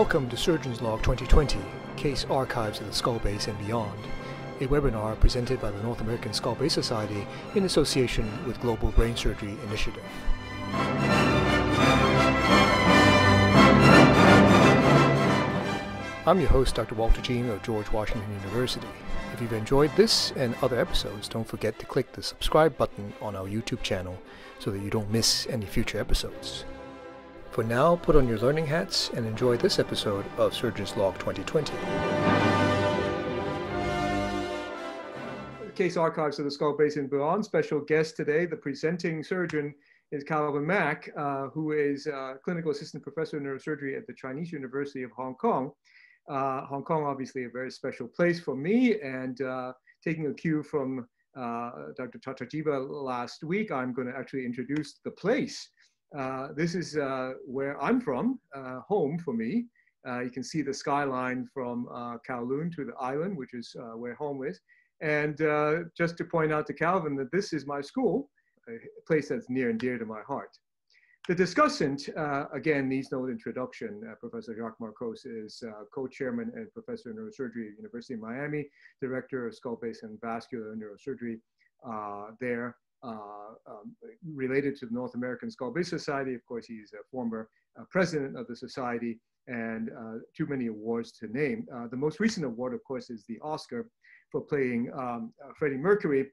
Welcome to Surgeon's Log 2020, Case Archives of the Skull Base and Beyond, a webinar presented by the North American Skull Base Society in association with Global Brain Surgery Initiative. I'm your host, Dr. Walter Jean of George Washington University. If you've enjoyed this and other episodes, don't forget to click the subscribe button on our YouTube channel so that you don't miss any future episodes. For now, put on your learning hats and enjoy this episode of Surgeon's Log 2020. Case Archives of the Skull Base and Beyond. Special guest today, the presenting surgeon is Calvin Mak, uh, who is uh, clinical assistant professor of neurosurgery at the Chinese University of Hong Kong. Uh, Hong Kong, obviously, a very special place for me, and uh, taking a cue from uh, Dr. Chattojiva last week, I'm going to actually introduce the place. Uh, this is uh, where I'm from, uh, home for me. you can see the skyline from Kowloon to the island, which is where home is. And just to point out to Calvin that this is my school, a place that's near and dear to my heart. The discussant, uh, again, needs no introduction. Uh, professor Jacques Morcos is uh, co-chairman and professor of neurosurgery at University of Miami, director of skull base and vascular neurosurgery there. Uh, um, related to the North American Skull Base Society. Of course, he's a former uh, president of the society and uh, too many awards to name. the most recent award, of course, is the Oscar for playing um, Freddie Mercury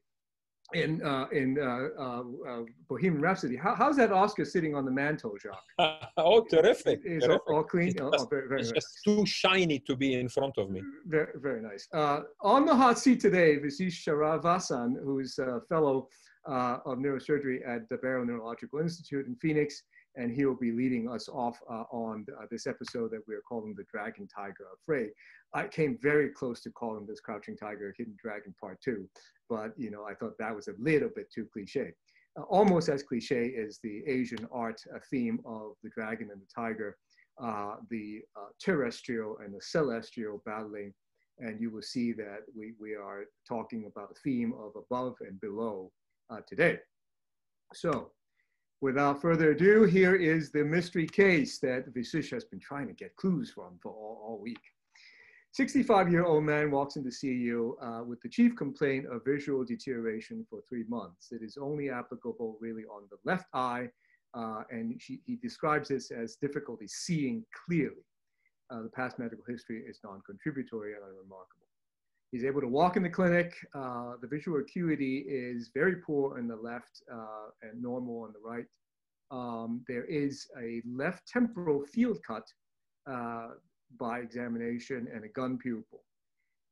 in uh, in uh, uh, Bohemian Rhapsody. How, how's that Oscar sitting on the mantle, Jacques? oh, terrific! Is terrific. All, all, clean. It's, oh, just, very, very it's nice. just too shiny to be in front of me. Very, very nice. on the hot seat today, Visish Srinivasan, who's a fellow uh, of neurosurgery at the Barrow Neurological Institute in Phoenix, and he will be leading us off uh, on uh, this episode that we are calling the Dragon Tiger Affray. I came very close to calling this Crouching Tiger Hidden Dragon Part 2, but you know I thought that was a little bit too cliche. Uh, almost as cliche as the Asian art uh, theme of the dragon and the tiger, uh, the terrestrial and the celestial battling and you will see that we, we are talking about a theme of above and below uh, today. So without further ado, here is the mystery case that Visish has been trying to get clues from for all, all week. 65-year-old man walks into CEU uh, with the chief complaint of visual deterioration for three months. It is only applicable really on the left eye, uh, and she, he describes this as difficulty seeing clearly. Uh, the past medical history is non-contributory and unremarkable. He's able to walk in the clinic. Uh, the visual acuity is very poor on the left uh, and normal on the right. Um, there is a left temporal field cut uh, by examination and a Gunn pupil.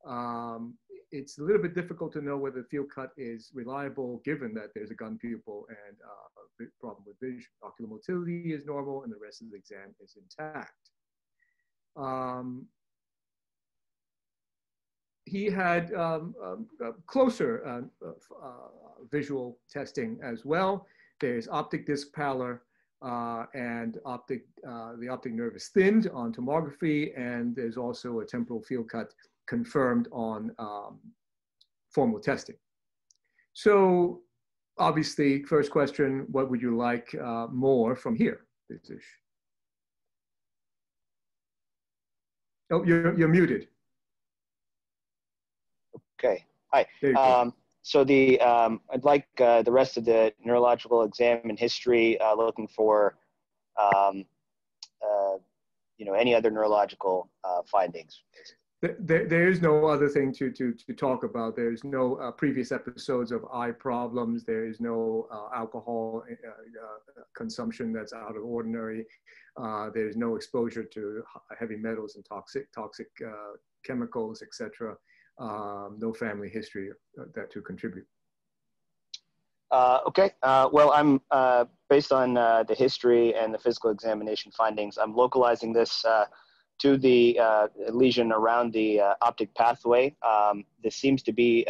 Um, it's a little bit difficult to know whether the field cut is reliable given that there's a Gunn pupil and uh, a problem with vision. Ocular motility is normal and the rest of the exam is intact. Um, he had um, um, uh, closer uh, uh, visual testing as well. There's optic disc pallor uh, and optic, the optic nerve is thinned on tomography, and there's also a temporal field cut confirmed on um, formal testing. So obviously, first question, what would you like uh, more from here, Oh, you're, you're muted. Okay. Hi. Um, so the um, I'd like uh, the rest of the neurological exam and history, uh, looking for, um, uh, you know, any other neurological uh, findings. There, there is no other thing to, to, to talk about. There's no uh, previous episodes of eye problems. There is no uh, alcohol consumption that's out of ordinary. there's no exposure to heavy metals and toxic toxic chemicals, etc um, no family history uh, that to contribute. Uh, okay, uh, well, I'm uh, based on uh, the history and the physical examination findings. I'm localizing this uh, to the lesion around the optic pathway. Um, this seems to be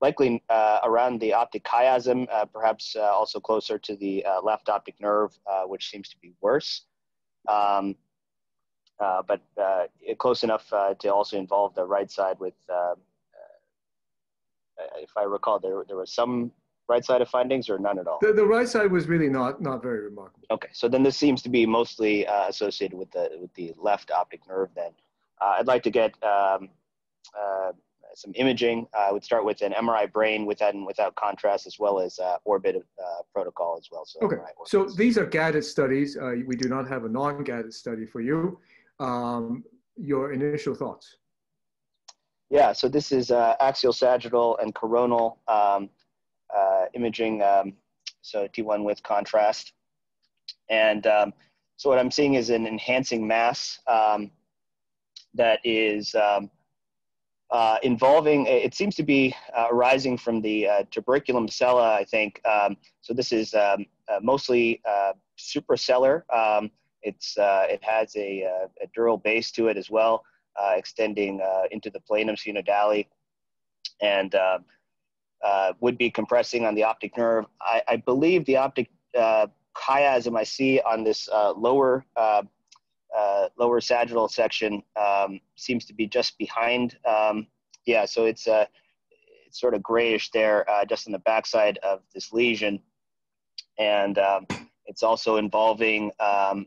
likely around the optic chiasm, perhaps also closer to the left optic nerve, which seems to be worse. Um, but uh, close enough uh, to also involve the right side with, uh, uh, if I recall, there, there was some right side of findings or none at all? The, the right side was really not not very remarkable. Okay, so then this seems to be mostly uh, associated with the with the left optic nerve. Then uh, I'd like to get um, uh, some imaging. I would start with an MRI brain with and without contrast, as well as uh, orbit uh, protocol as well. So Okay, so these are gated studies. Uh, we do not have a non-gated study for you. Um, your initial thoughts? Yeah, so this is uh, axial sagittal and coronal um, uh, imaging, um, so T1 with contrast. And um, so what I'm seeing is an enhancing mass um, that is um, uh, involving, it seems to be uh, arising from the uh, tuberculum sellae, I think. Um, so this is uh, mostly suprasellar. Um, it's, uh, it has a, uh, a dural base to it as well uh, extending uh, into the planum sphenoidale and uh, would be compressing on the optic nerve. I, I believe the optic chiasm I see on this lower lower sagittal section um, seems to be just behind. Um, yeah, so it's uh, sort of grayish there, uh, just on the backside of this lesion, and um, it's also involving um,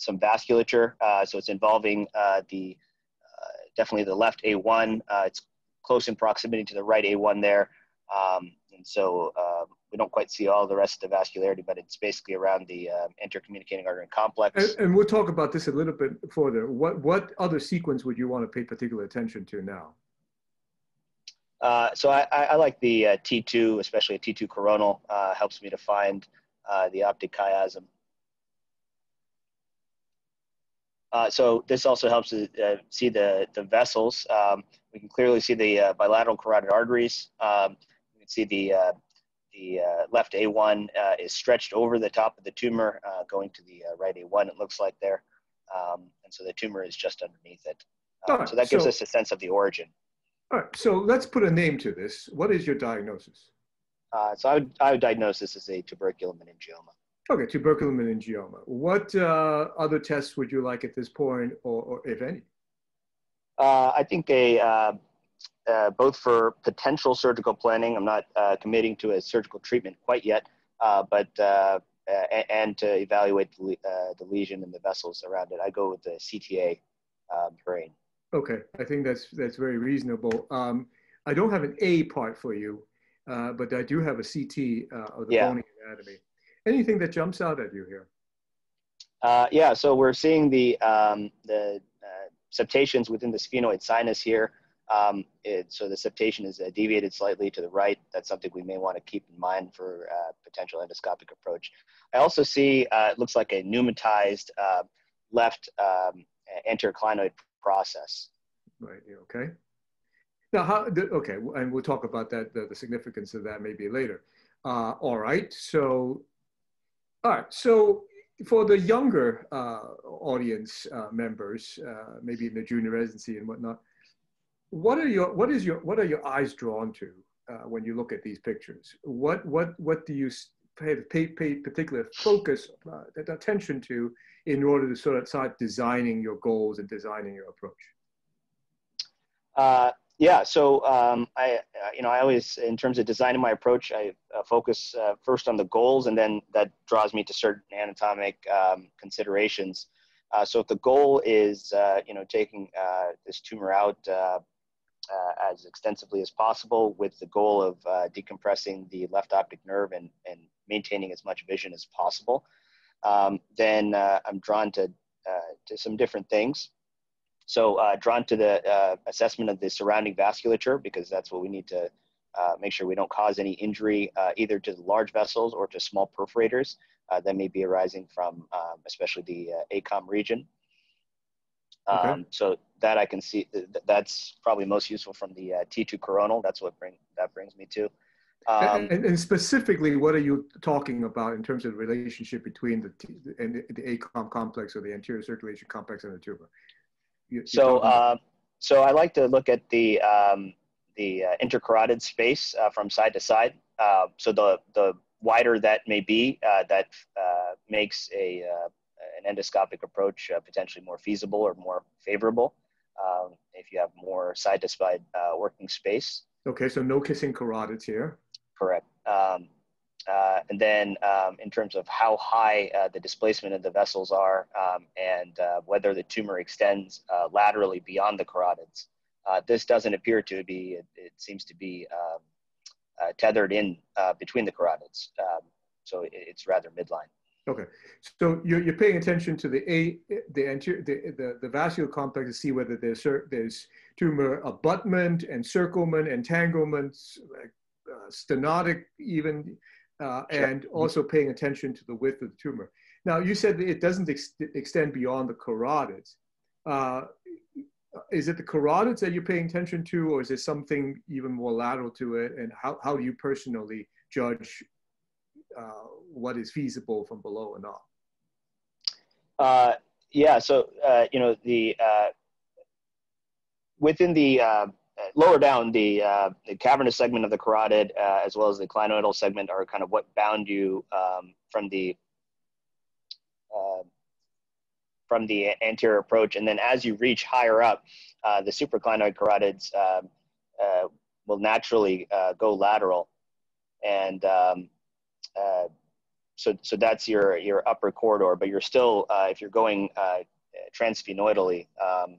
some vasculature. Uh, so it's involving uh, the uh, definitely the left A1. Uh, it's close in proximity to the right A1 there. Um, and so um, we don't quite see all the rest of the vascularity, but it's basically around the uh, intercommunicating artery complex. And, and we'll talk about this a little bit further. What what other sequence would you want to pay particular attention to now? Uh, so I, I, I like the uh, T2, especially a T2 coronal, uh, helps me to find uh, the optic chiasm. Uh, so this also helps to uh, see the, the vessels. Um, we can clearly see the uh, bilateral carotid arteries. Um, we can see the, uh, the uh, left A1 uh, is stretched over the top of the tumor, uh, going to the uh, right A1, it looks like there. Um, and so the tumor is just underneath it. Alright, so that gives so- us a sense of the origin. All right, so let's put a name to this. What is your diagnosis? Uh, so I would, I would diagnose this as a tuberculum meningioma. Okay, tuberculum meningioma. What uh, other tests would you like at this point, or, or if any? Uh, I think a uh, uh, both for potential surgical planning. I'm not uh, committing to a surgical treatment quite yet, uh, but uh, and to evaluate the, le- uh, the lesion and the vessels around it. I go with the CTA uh, brain. Okay, I think that's that's very reasonable. Um, I don't have an A part for you, uh, but I do have a CT uh, of the Yeah. bony anatomy. Anything that jumps out at you here? Uh, yeah, so we're seeing the um, the uh, septations within the sphenoid sinus here. Um, it, so the septation is uh, deviated slightly to the right. That's something we may want to keep in mind for uh, potential endoscopic approach. I also see uh, it looks like a pneumatized uh, left um, anterior clinoid process. Right. Okay. Now, how? Okay, and we'll talk about that. The, the significance of that maybe later. Uh, all right. So, all right. So, for the younger uh, audience uh, members, uh, maybe in the junior residency and whatnot, what are your what is your what are your eyes drawn to uh, when you look at these pictures? What what what do you pay pay, particular focus uh, attention to in order to sort of start designing your goals and designing your approach? Yeah, so um, I, you know, I always, in terms of designing my approach, I uh, focus uh, first on the goals, and then that draws me to certain anatomic um, considerations. Uh, so if the goal is, uh, you know, taking uh, this tumor out uh, as extensively as possible, with the goal of decompressing the left optic nerve and, and maintaining as much vision as possible, um, then I'm drawn to to some different things. So uh, drawn to the uh, assessment of the surrounding vasculature because that's what we need to uh, make sure we don't cause any injury uh, either to the large vessels or to small perforators uh, that may be arising from um, especially the uh, ACOM region. Okay. Um, so that I can see th- th- that's probably most useful from the uh, T2 coronal. That's what bring that brings me to. Um, and, and specifically, what are you talking about in terms of the relationship between the T, and the, the ACOM complex or the anterior circulation complex and the tuber? You- you're So, uh, so I like to look at the um, the uh, intercarotid space uh, from side to side. Uh, so the the wider that may be, uh, that uh, makes a uh, an endoscopic approach uh, potentially more feasible or more favorable. Um, if you have more side to side uh, working space, okay, so no kissing carotids here. correct. Um, uh, and then um, in terms of how high uh, the displacement of the vessels are um, and uh, whether the tumor extends uh, laterally beyond the carotids. Uh, this doesn't appear to be, it, it seems to be um, uh, tethered in between the carotids. Um, so it, it's rather midline. Okay, so you're, you're paying attention to the a the anterior the, the, the vascular complex to see whether there's there's tumor abutment, encirclement, entanglement, uh, stenotic even, uh, sure. and also paying attention to the width of the tumor. Now, you said that it doesn't ex extend beyond the carotids. Uh, is it the carotids that you're paying attention to, or is there something even more lateral to it? And how, how do you personally judge uh, what is feasible from below and up? Uh, yeah, so, uh, you know, the within the lower down, the, uh, the cavernous segment of the carotid, uh, as well as the clinoidal segment, are kind of what bound you um, from the uh, from the anterior approach. And then as you reach higher up, uh, the supraclinoid carotids um, uh, will naturally uh, go lateral, and um, so so that's your your upper corridor. But you're still, if you're going transsphenoidally. Um,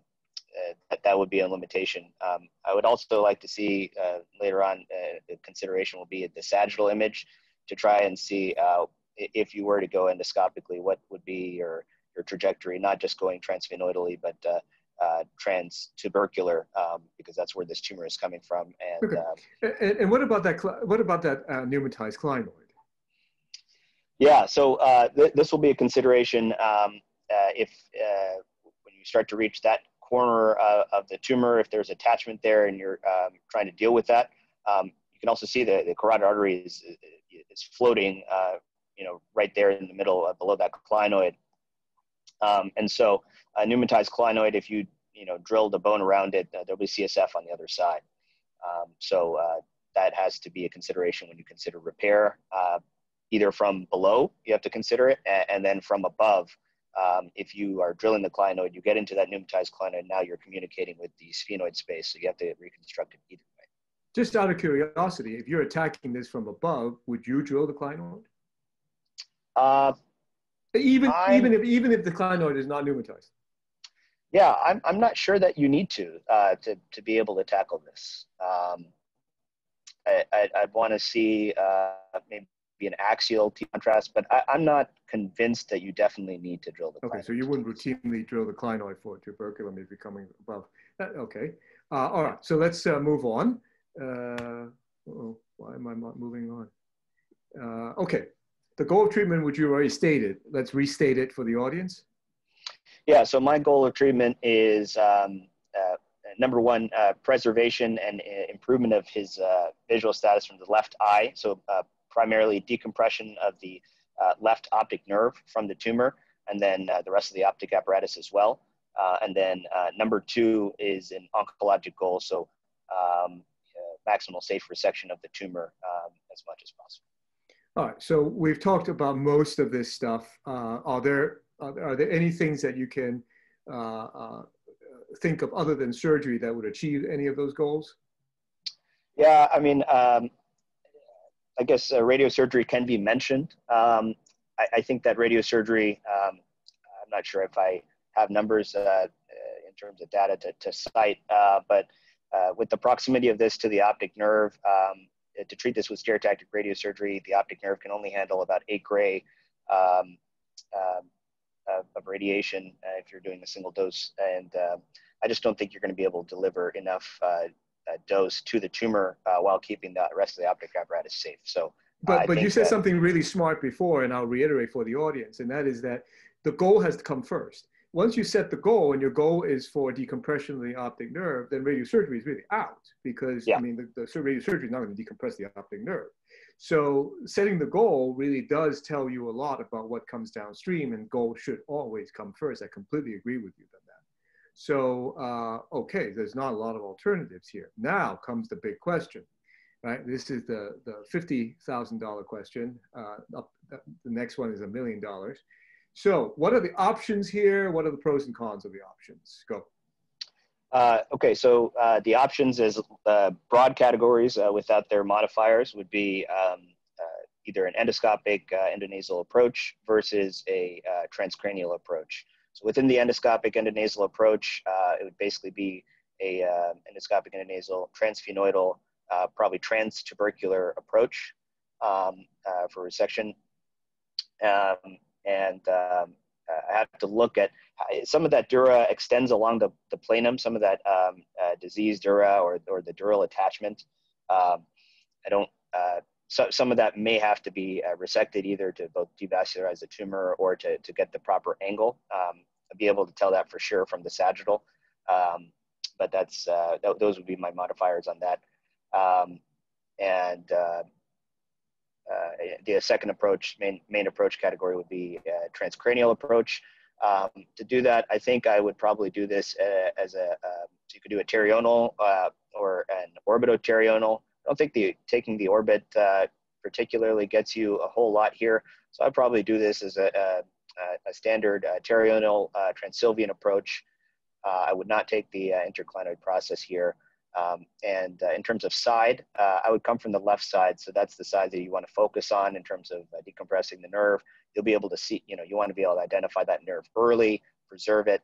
uh, that, that would be a limitation. Um, I would also like to see uh, later on, uh, the consideration will be the sagittal image to try and see uh, if you were to go endoscopically, what would be your, your trajectory, not just going transsphenoidally, but uh, uh, transtubercular, um, because that's where this tumor is coming from. And, okay. Um, and, and, what about that, what about that uh, pneumatized clinoid? Yeah, so th this will be a consideration um, if when you start to reach that corner uh, of the tumor if there's attachment there and you're um, trying to deal with that. Um, you can also see the, the carotid artery is, is floating, uh, you know, right there in the middle uh, below that clinoid. Um, and so a pneumatized clinoid, if you, you know, drill the bone around it, uh, there'll be CSF on the other side. Um, so uh, that has to be a consideration when you consider repair, uh, either from below, you have to consider it, and, and then from above, um, if you are drilling the clinoid, you get into that pneumatized clinoid, and now you're communicating with the sphenoid space, so you have to reconstruct it either way. Just out of curiosity, if you're attacking this from above, would you drill the clinoid? Uh, even, I'm, even, if, even if the clinoid is not pneumatized? Yeah, I'm, I'm not sure that you need to, uh, to, to be able to tackle this. Um, I, I, would want to see uh, maybe be an axial T contrast, but I, am not convinced that you definitely need to drill the Okay, so you wouldn't routinely drill the clinoid for tuberculum if you're coming above. That, okay, uh, all right, so let's uh, move on. Uh, oh, why am I not moving on? Uh, okay, the goal of treatment, which you already stated, let's restate it for the audience. Yeah, so my goal of treatment is um, uh, number one, uh, preservation and uh, improvement of his uh, visual status from the left eye. So uh, primarily decompression of the uh, left optic nerve from the tumor, and then uh, the rest of the optic apparatus as well. Uh, and then uh, number two is an oncologic goal, so um, uh, maximal safe resection of the tumor um, as much as possible. All right, so we've talked about most of this stuff. are there are there any things that you can think of other than surgery that would achieve any of those goals? Yeah, I mean, um, I guess uh, radiosurgery can be mentioned. Um, I, I, think that radiosurgery, um, I'm not sure if I have numbers uh, uh in terms of data to, to cite, uh, but uh, with the proximity of this to the optic nerve, um, to treat this with stereotactic radiosurgery, the optic nerve can only handle about eight gray um, um, of, of, radiation if you're doing a single dose. And I just don't think you're going to be able to deliver enough dose to the tumor uh, while keeping the rest of the optic apparatus safe. So, but but you said something really smart before, and I'll reiterate for the audience, and that is that the goal has to come first. Once you set the goal, and your goal is for decompression of the optic nerve, then radiosurgery is really out because yeah. I mean the, the radiosurgery is not going to decompress the optic nerve. So setting the goal really does tell you a lot about what comes downstream, and goal should always come first. I completely agree with you that. So, uh, okay, there's not a lot of alternatives here. Now comes the big question, right? This is the, the $50,000 question. Uh, up, the next one is a million dollars. So what are the options here? What are the pros and cons of the options? Go. Uh, okay, so uh, the options as uh, broad categories uh, without their modifiers would be um, either an endoscopic uh, endonasal approach versus a uh, transcranial approach. So within the endoscopic endonasal approach, uh, it would basically be a uh, endoscopic endonasal transsphenoidal, uh, probably transtubercular approach um, uh, for resection. Um, and um, I have to look at some of that dura extends along the, the planum, some of that um, disease dura or, or the dural attachment. Um, I don't so some of that may have to be uh, resected either to both devascularize the tumor or to, to get the proper angle. Um, be able to tell that for sure from the sagittal. Um, but that's uh, th those would be my modifiers on that. Um, and uh, uh the second approach, main, main approach category would be transcranial approach. Um, to do that, I think I would probably do this uh, as a, uh, so you could do a pterional uh, or an orbitopterional I don't think the taking the orbit uh, particularly gets you a whole lot here. So I'd probably do this as a, a, a standard uh, pterional uh, transsylvian approach. Uh, I would not take the uh, anterior clinoid process here. Um, and uh, in terms of side, I would come from the left side. So that's the side that you want to focus on in terms of decompressing the nerve. You'll be able to see, you know, you want to be able to identify that nerve early, preserve it,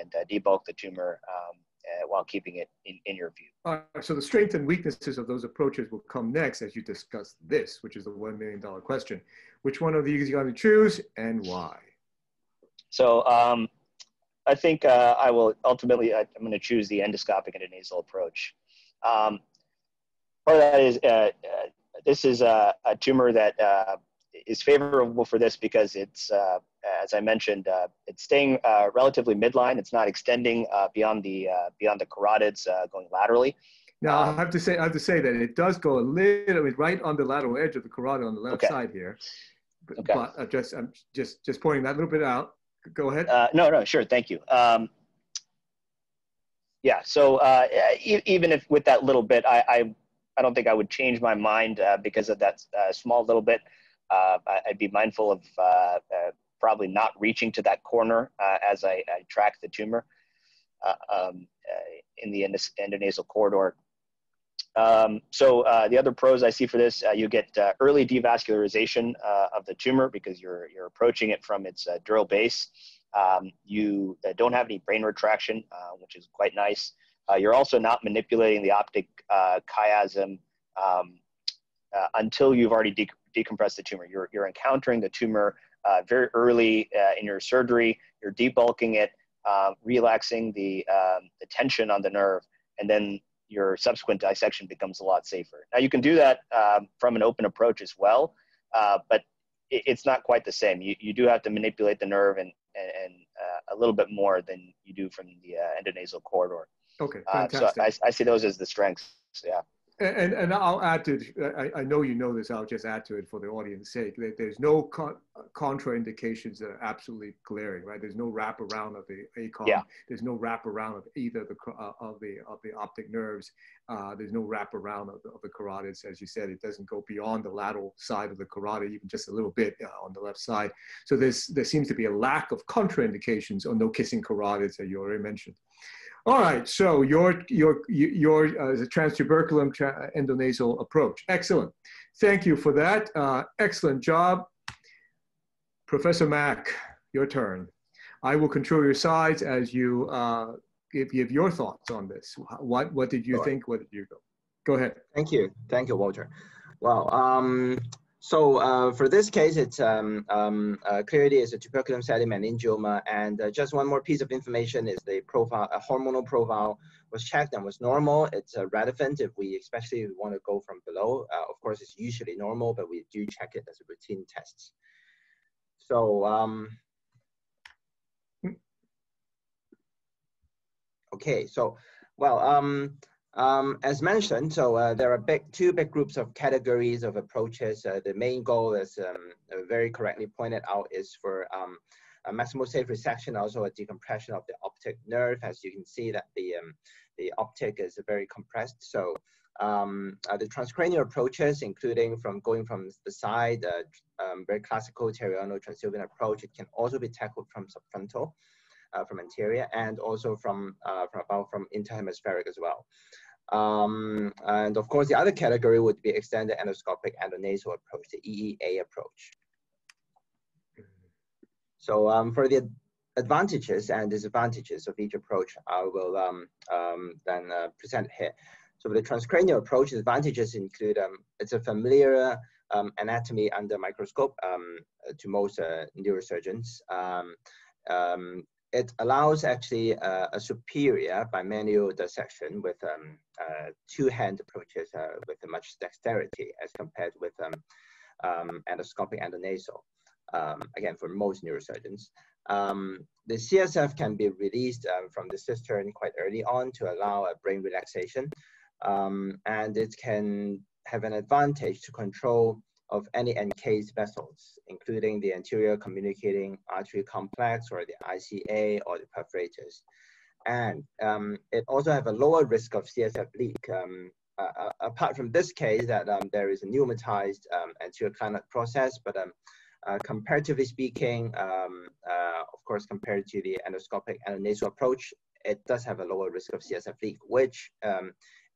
and debulk the tumor um, uh, while keeping it in, in your view. Uh, so the strengths and weaknesses of those approaches will come next as you discuss this, which is the $1 million question. Which one of these are you going to choose and why? So um, I think uh, I will ultimately, I, am going to choose the endoscopic endonasal approach. Um, part of that is, uh, uh, this is a, a tumor that uh, is favorable for this because it's, uh, as I mentioned, uh, it's staying uh, relatively midline. It's not extending uh, beyond the uh, beyond the carotids, uh, going laterally. Now um, I have to say, I have to say that it does go a little bit right on the lateral edge of the carotid on the left okay. side here. But, okay. but I'm just, I'm just, just pointing that little bit out. Go ahead. no, no, sure, thank you. Um, yeah, so e even if with that little bit, I, I, I, don't think I would change my mind because of that small little bit uh, I'd be mindful of uh, uh, probably not reaching to that corner uh, as I, I, track the tumor uh, um, in the endonasal corridor. Um, so the other pros I see for this, you get early devascularization of the tumor because you're, you're approaching it from its dural base. Um, you don't have any brain retraction, which is quite nice. you're also not manipulating the optic chiasm um, uh, until you've already de decompressed the tumor. You're, you're encountering the tumor uh, very early uh, in your surgery. You're debulking it, uh, relaxing the, um, the tension on the nerve, and then your subsequent dissection becomes a lot safer. Now you can do that um, from an open approach as well, uh, but it, it's not quite the same. You, you do have to manipulate the nerve and, and, and uh, a little bit more than you do from the endonasal corridor. Okay, fantastic. so I, I see those as the strengths. Yeah. And, and I'll add to, I, I know you know this, I'll just add to it for the audience sake. That There's no con- contraindications that are absolutely glaring, right? There's no wraparound of the ACOM. Yeah. There's no wraparound of either the, uh, of the, of the optic nerves. Uh, there's no wraparound of the, of the carotids. As you said, it doesn't go beyond the lateral side of the carotid, even just a little bit uh, on the left side. So there's, there seems to be a lack of contraindications or no kissing carotids that you already mentioned. All right, so your, your, your uh, transtuberculum tra endonasal approach. Excellent. Thank you for that. Uh, excellent job. Professor Mak, your turn. I will control your sides as you uh, give, give your thoughts on this. What, what did you think? What did you go? Go ahead. Thank you. Thank you, Walter. Well, um, so uh, for this case, it's um, um, uh, clearly it's a tuberculum sellae meningioma. And uh, just one more piece of information is the profile, a hormonal profile was checked and was normal. It's uh, relevant if we especially want to go from below. Uh, of course, it's usually normal, but we do check it as a routine test. So um, okay, so well, um, as mentioned, so uh, there are big, two big groups of categories of approaches. Uh, the main goal, as um, uh, very correctly pointed out, is for um, a maximal safe resection, also a decompression of the optic nerve. As you can see that the, um, the optic is very compressed. So um, uh, the transcranial approaches, including from going from the side, uh, um, very classical pterional transsylvian approach, it can also be tackled from subfrontal. Uh, from anterior and also from, from about from interhemispheric as well. Um, and of course, the other category would be extended endoscopic endonasal approach, the EEA approach. So um, for the advantages and disadvantages of each approach, I will um, um, then uh, present here. So for the transcranial approach, advantages include um, it's a familiar um, anatomy under microscope to most uh, neurosurgeons. Um, it allows actually uh, a superior bimanual dissection with um, uh, two-hand approaches uh, with much dexterity as compared with um, um, endoscopic endonasal, um, again, for most neurosurgeons. Um, the CSF can be released um, from the cistern quite early on to allow a brain relaxation, and it can have an advantage to control of any encased vessels, including the anterior communicating artery complex or the ICA or the perforators. And um, it also have a lower risk of CSF leak. Um, uh, apart from this case that um, there is a pneumatized um, anterior clinoid process, but um, uh, comparatively speaking, um, uh, of course, compared to the endoscopic endonasal approach, it does have a lower risk of CSF leak, which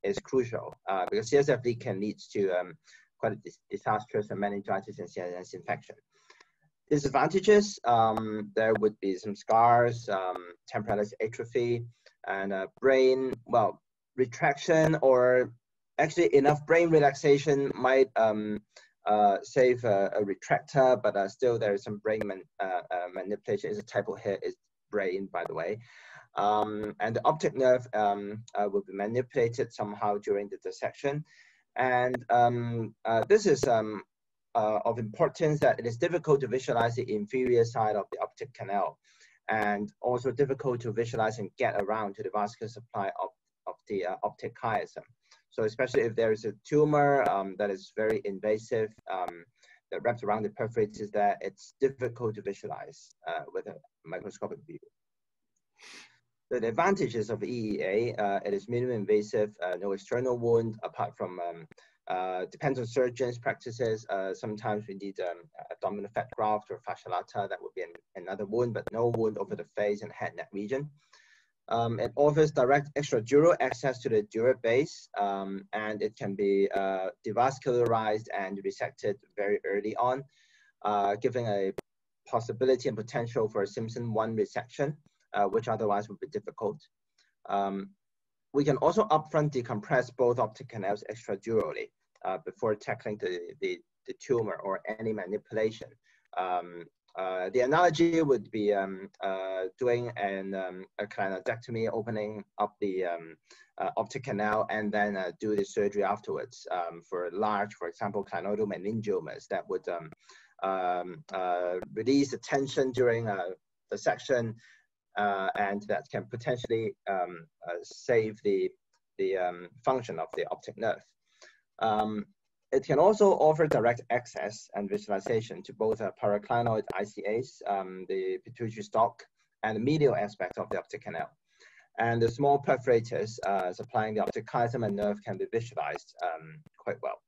is crucial uh, because CSF leak can lead to quite a disastrous meningitis and CNS infection. Disadvantages, um, there would be some scars, um, temporalis atrophy, and uh, brain, well, retraction or actually enough brain relaxation might um, uh, save a, a, retractor, but uh, still there is some brain man, uh, uh, manipulation. Is a typo here is brain, by the way. Um, and the optic nerve um, uh, will be manipulated somehow during the dissection. And um, uh, this is um, uh, of importance that it is difficult to visualize the inferior side of the optic canal and also difficult to visualize and get around to the vascular supply of, of the uh, optic chiasm. So especially if there is a tumor um, that is very invasive, um, that wraps around the perforates, that it's difficult to visualize uh, with a microscopic view. The advantages of EEA, uh, it is minimally invasive, uh, no external wound, apart from, um, uh, depends on surgeons' practices. Uh, sometimes we need um, abdominal fat graft or fascia lata, that would be an, another wound, but no wound over the face and head neck region. Um, it offers direct extradural access to the dural base, um, and it can be uh, devascularized and resected very early on, uh, giving a possibility and potential for a Simpson 1 resection uh, which otherwise would be difficult. Um, we can also upfront decompress both optic canals extradurally uh, before tackling the, the, the, tumor or any manipulation. Um, uh, the analogy would be um, uh, doing an, um, a clinoidectomy, opening up the um, uh, optic canal, and then uh, do the surgery afterwards um, for large, for example, clinoidal meningiomas that would um, um, uh, release the tension during the section, uh, and that can potentially um, uh, save the, the um, function of the optic nerve. Um, it can also offer direct access and visualization to both uh, paraclinoid ICAs, um, the pituitary stalk, and the medial aspect of the optic canal. And the small perforators uh, supplying the optic chiasm and nerve can be visualized um, quite well.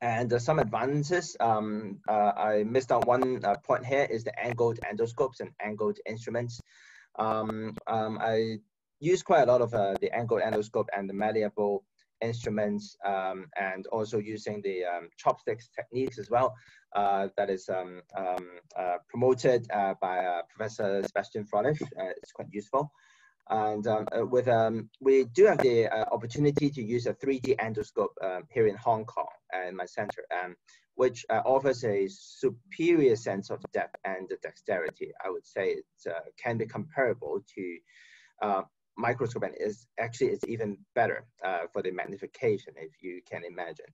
And uh, some advances, um, uh, I missed out one uh, point here is the angled endoscopes and angled instruments. Um, um, I use quite a lot of uh, the angled endoscope and the malleable instruments um, and also using the um, chopsticks techniques as well. Uh, that is um, uh, promoted by Professor Sebastian. Uh, it's quite useful. And um, uh, with um, we do have the opportunity to use a 3D endoscope here in Hong Kong in my center. Um, which uh, offers a superior sense of depth and dexterity. I would say it uh, can be comparable to uh, microscope and is actually it's even better uh, for the magnification if you can imagine.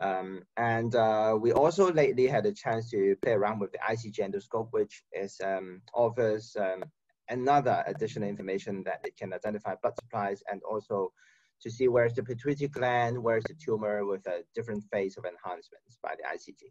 Um, and uh, we also lately had a chance to play around with the ICG endoscope, which is um, offers um, another additional information that it can identify blood supplies and also to see where's the pituitary gland, where's the tumor with a different phase of enhancements by the ICG.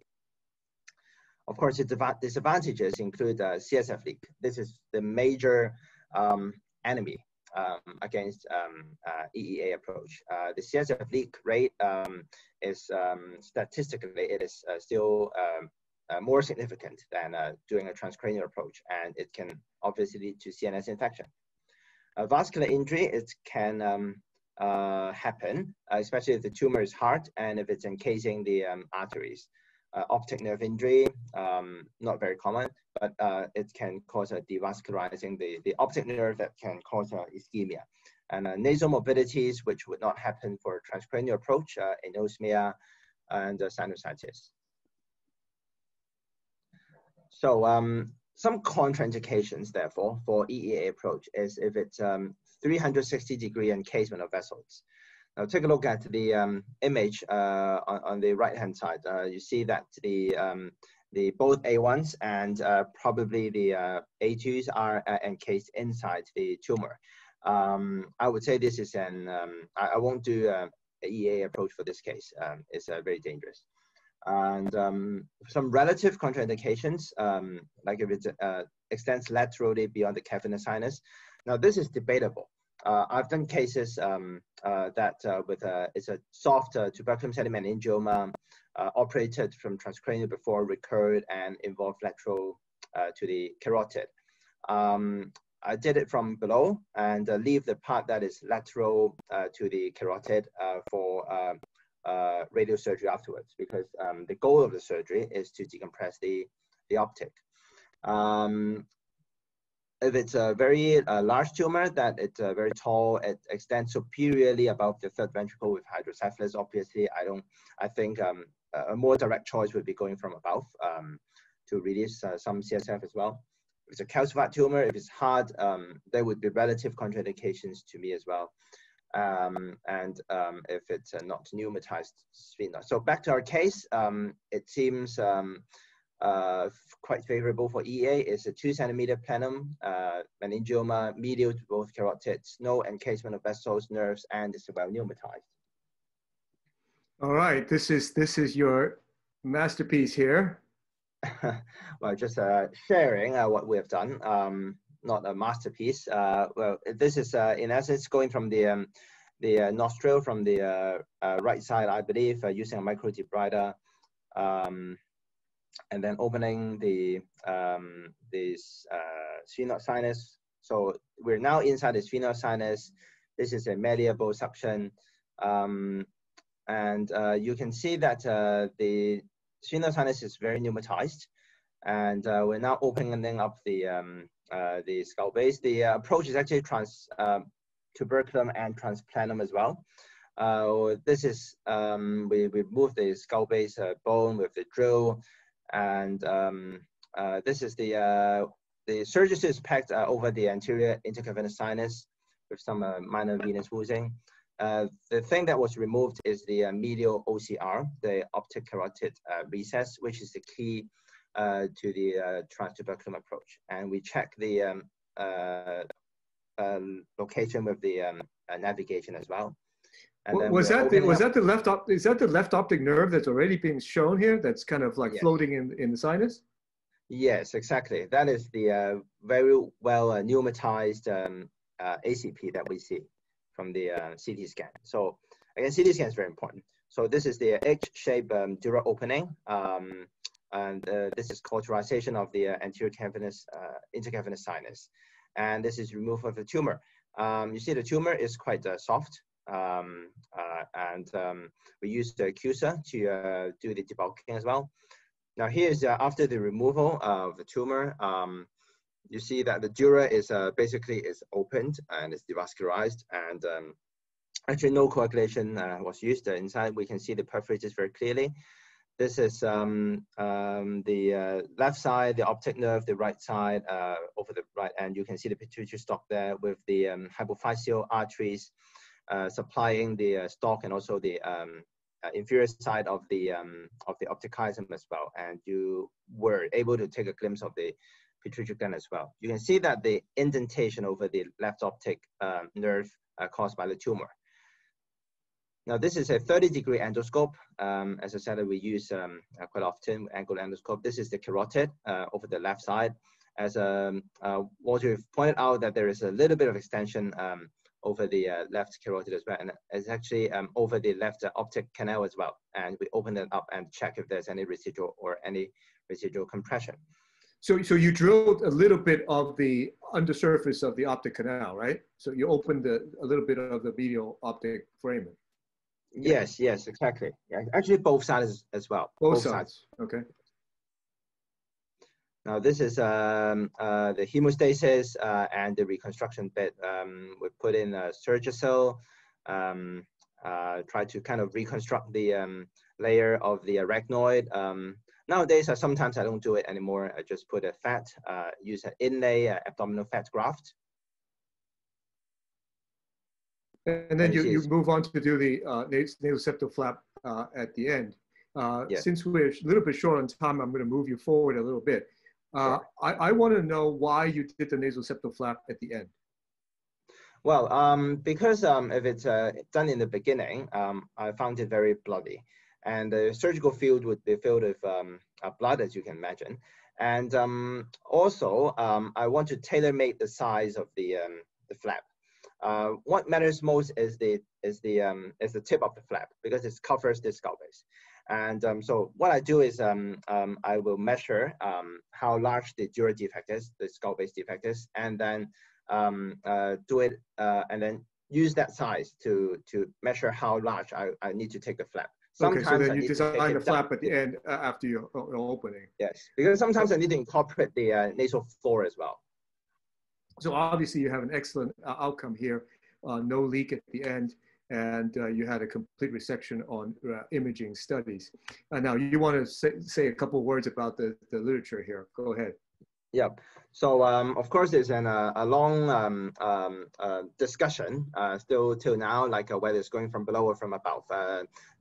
Of course, the disadvantages include uh, CSF leak. This is the major um, enemy um, against um, uh, EEA approach. Uh, the CSF leak rate um, is um, statistically, it is uh, still um, uh, more significant than uh, doing a transcranial approach, and it can obviously lead to CNS infection. vascular injury, it can uh, happen, especially if the tumor is hard and if it's encasing the um, arteries. Uh, optic nerve injury, um, not very common, but uh, it can cause a devascularizing the, the optic nerve that can cause uh, ischemia. And uh, nasal morbidities, which would not happen for a transcranial approach, uh, anosmia and sinusitis. So um, some contraindications, therefore, for EEA approach is if it's um, 360 degree encasement of vessels. Now take a look at the um, image uh, on, on, the right-hand side. Uh, you see that the, um, the both A1s and uh, probably the uh, A2s are uh, encased inside the tumor. Um, I would say this is an, um, I, I, won't do uh, a EA approach for this case. Um, it's very dangerous. And um, some relative contraindications, um, like if it extends laterally beyond the cavernous sinus. Now this is debatable. Uh, I've done cases um, uh, that uh, with a, it's a soft uh, tuberculum sellae meningioma uh, operated from transcranial before recurred and involved lateral uh, to the carotid. Um, I did it from below and leave the part that is lateral to the carotid for radio surgery afterwards because um, the goal of the surgery is to decompress the, the optic. Um, if it's a very uh, large tumor that it's uh, very tall, it extends superiorly above the third ventricle with hydrocephalus, obviously, I don't, I think um, a more direct choice would be going from above um, to release uh, some CSF as well. If it's a calcified tumor, if it's hard, um, there would be relative contraindications to me as well. Um, and um, if it's uh, not pneumatized. So back to our case, um, it seems uh, quite favorable for EA It's a two centimeter planum, uh, meningioma medial to both carotids, no encasement of vessels, nerves, and it's well pneumatized. All right, this is this is your masterpiece here. well, just uh, sharing uh, what we have done. Not a masterpiece. Uh, well, this is uh, in essence going from the um, the uh, nostril from the uh, uh, right side, I believe, using a micro debrider. Um, and then opening the um, this sphenoid sinus. So we're now inside the sphenoid sinus. This is a malleable suction. Um, and you can see that the sphenoid sinus is very pneumatized. And we're now opening up the, um, the skull base. The uh, approach is actually trans um, tuberculum and transplanum as well. Uh, this is, um, we, we move the skull base uh, bone with the drill and um, uh, this is the uh, the surgery is packed uh, over the anterior intercavernous sinus with some uh, minor venous oozing. Uh, the thing that was removed is the uh, medial OCR, the optic carotid recess, which is the key to the uh, transtuberculum approach. And we check the um, um, location with the um, navigation as well. And was that the, was that the left op, is that the left optic nerve that's already being shown here? That's kind of like yes. floating in in the sinus. Yes, exactly. That is the uh, very well uh, pneumatized um, uh, ACP that we see from the uh, CT scan. So again, CT scan is very important. So this is the H-shaped um, dural opening, um, and uh, this is cauterization of the uh, anterior cavernous intercavernous sinus, and this is removal of the tumor. Um, you see the tumor is quite soft, um, uh, and um, we use the CUSA to uh, do the debulking as well. Now here's uh, after the removal of the tumor, um, you see that the dura is basically is opened and is devascularized and um, actually no coagulation uh, was used inside. We can see the perforations very clearly. This is um, um, the uh, left side, the optic nerve, the right side uh, over the right end. You can see the pituitary stalk there with the um, hypophyseal arteries uh, supplying the uh, stalk and also the um, uh, inferior side of the um, of the optic chiasm as well. And you were able to take a glimpse of the pituitary gland as well. You can see that the indentation over the left optic um, nerve caused by the tumor. Now this is a 30 degree endoscope. Um, as I said, we use um, uh, quite often angle endoscope. This is the carotid uh, over the left side. As um, uh, Walter pointed out that there is a little bit of extension um, over the uh, left carotid as well. And it's actually um, over the left optic canal as well. And we open it up and check if there's any residual or any residual compression. So, so you drilled a little bit of the undersurface of the optic canal, right? So you opened the, a little bit of the medial optic foramen. Yes, yes, exactly. Yeah, actually both sides as well. Both, both sides. sides. Okay. Now this is um, uh, the hemostasis uh, and the reconstruction bit. Um, we put in a Surgicel, um, uh, try to kind of reconstruct the um, layer of the arachnoid. Um, nowadays, uh, sometimes I don't do it anymore. I just put a fat, uh, use an inlay uh, abdominal fat graft. And then you, you move on to do the uh, nasal septal flap uh, at the end. Uh, yes. Since we're a little bit short on time, I'm going to move you forward a little bit. Uh. I, I want to know why you did the nasal septal flap at the end. Well, um, because um, if it's uh, done in the beginning, um, I found it very bloody. And the surgical field would be filled with um, uh, blood, as you can imagine. And um, also, um, I want to tailor make the size of the, the flap. Uh, what matters most is the is the um, is the tip of the flap because it covers the skull base. And um, so what I do is um, um, I will measure um, how large the dura defect is, the skull base defect is, and then um, uh, do it uh, and then use that size to to measure how large I, I need to take the flap. Sometimes okay, so then you design the flap at the end uh, after your, your, opening. Yes, because sometimes I need to incorporate the uh, nasal floor as well. So obviously you have an excellent uh, outcome here, uh, no leak at the end, and uh, you had a complete resection on uh, imaging studies. Uh, now you want to say, say, a couple words about the, the literature here. Go ahead. Yeah. So um, of course, there's an, uh, a long um, um, uh, discussion uh, still till now, like whether it's going from below or from above.